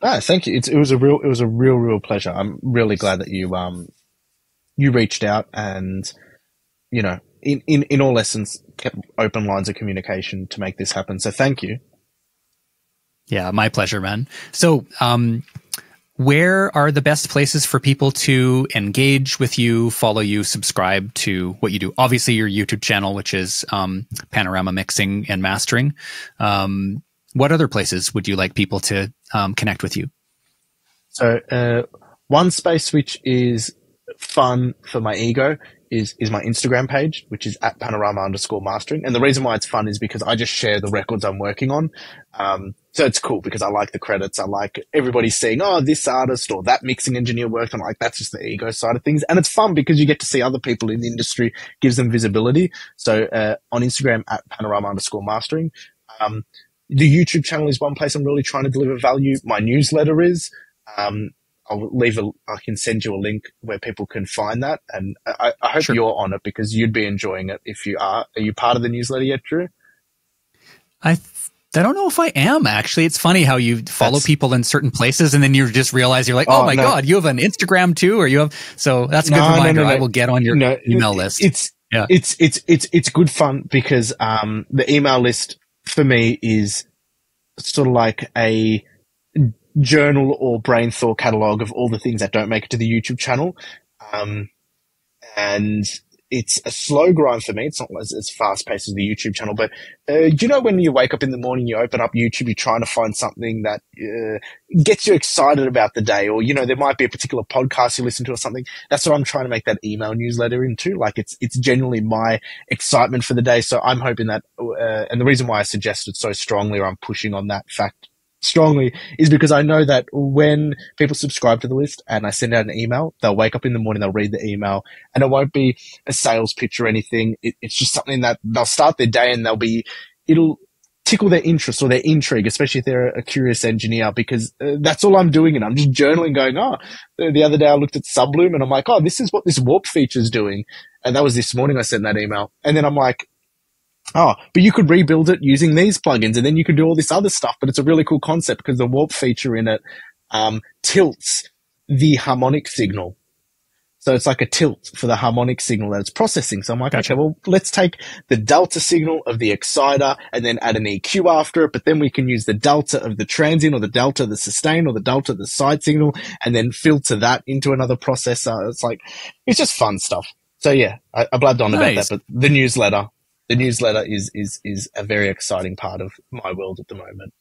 Ah, thank you. It's, it was a real, it was a real, real pleasure. I'm really glad that you, um, you reached out and, you know, in, in, in all essence, kept open lines of communication to make this happen. So thank you. Yeah, my pleasure, man. So, um, where are the best places for people to engage with you, follow you, subscribe to what you do? Obviously, your YouTube channel, which is um, Panorama Mixing and Mastering. Um, what other places would you like people to um, connect with you? So, uh, one space which is fun for my ego is is my Instagram page, which is at panorama underscore mastering. And the reason why it's fun is because I just share the records I'm working on. Um, so it's cool because I like the credits. I like everybody seeing, oh, this artist or that mixing engineer worked on. Like that's just the ego side of things, and it's fun because you get to see other people in the industry, gives them visibility. So uh, on Instagram at panorama underscore mastering. Um, the YouTube channel is one place I'm really trying to deliver value. My newsletter is. Um, I'll leave a, I can send you a link where people can find that. And I, I hope sure. you're on it because you'd be enjoying it if you are. Are you part of the newsletter yet, Drew? I, th- I don't know if I am actually. It's funny how you follow that's, people in certain places and then you just realize you're like, oh, oh my no. God, you have an Instagram too, or you have, so that's a good no, reminder. No, I will get on your email list. It's, yeah. it's, it's, it's, it's good fun because, um, the email list for me is sort of like a, journal or brain thought catalog of all the things that don't make it to the YouTube channel. Um, and it's a slow grind for me. It's not as, as fast paced as the YouTube channel, but uh, you know when you wake up in the morning, you open up YouTube, you're trying to find something that uh, gets you excited about the day, or you know there might be a particular podcast you listen to or something. That's what I'm trying to make that email newsletter into. Like it's it's genuinely my excitement for the day. So I'm hoping that, uh, and the reason why I suggest it so strongly, or I'm pushing on that fact strongly is because I know that when people subscribe to the list and I send out an email, they'll wake up in the morning, they'll read the email and it won't be a sales pitch or anything. It, it's just something that they'll start their day and they'll be, it'll tickle their interest or their intrigue, especially if they're a curious engineer, because uh, that's all I'm doing. And I'm just journaling going, oh, the other day I looked at Sublum and I'm like, oh, this is what this warp feature is doing. And that was this morning I sent that email. And then I'm like, Oh, but you could rebuild it using these plugins and then you could do all this other stuff. But it's a really cool concept because the warp feature in it um, tilts the harmonic signal. So it's like a tilt for the harmonic signal that it's processing. So I'm like, gotcha. okay, well, let's take the delta signal of the exciter and then add an EQ after it. But then we can use the delta of the transient or the delta of the sustain or the delta of the side signal and then filter that into another processor. It's like, it's just fun stuff. So yeah, I, I blabbed on nice. about that, but the newsletter, the newsletter is is is a very exciting part of my world at the moment.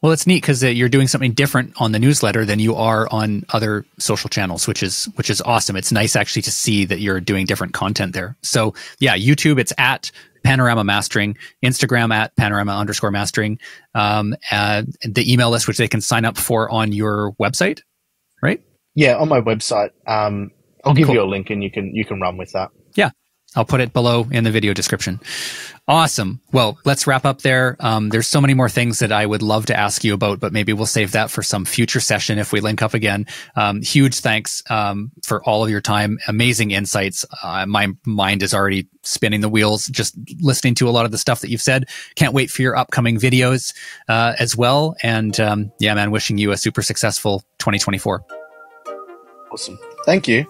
Well, it's neat because uh, you're doing something different on the newsletter than you are on other social channels, which is which is awesome. It's nice actually to see that you're doing different content there. So yeah, YouTube, it's at Panorama Mastering, Instagram at Panorama underscore Mastering, um, and the email list which they can sign up for on your website, right? Yeah, on my website. Um, I'll give cool. you a link and you can you can run with that. Yeah, I'll put it below in the video description. Awesome. Well, let's wrap up there. Um, there's so many more things that I would love to ask you about, but maybe we'll save that for some future session if we link up again. Um, huge thanks um, for all of your time. Amazing insights. Uh, my mind is already spinning the wheels just listening to a lot of the stuff that you've said. Can't wait for your upcoming videos uh, as well. And um, yeah, man, wishing you a super successful 2024. Awesome. Thank you.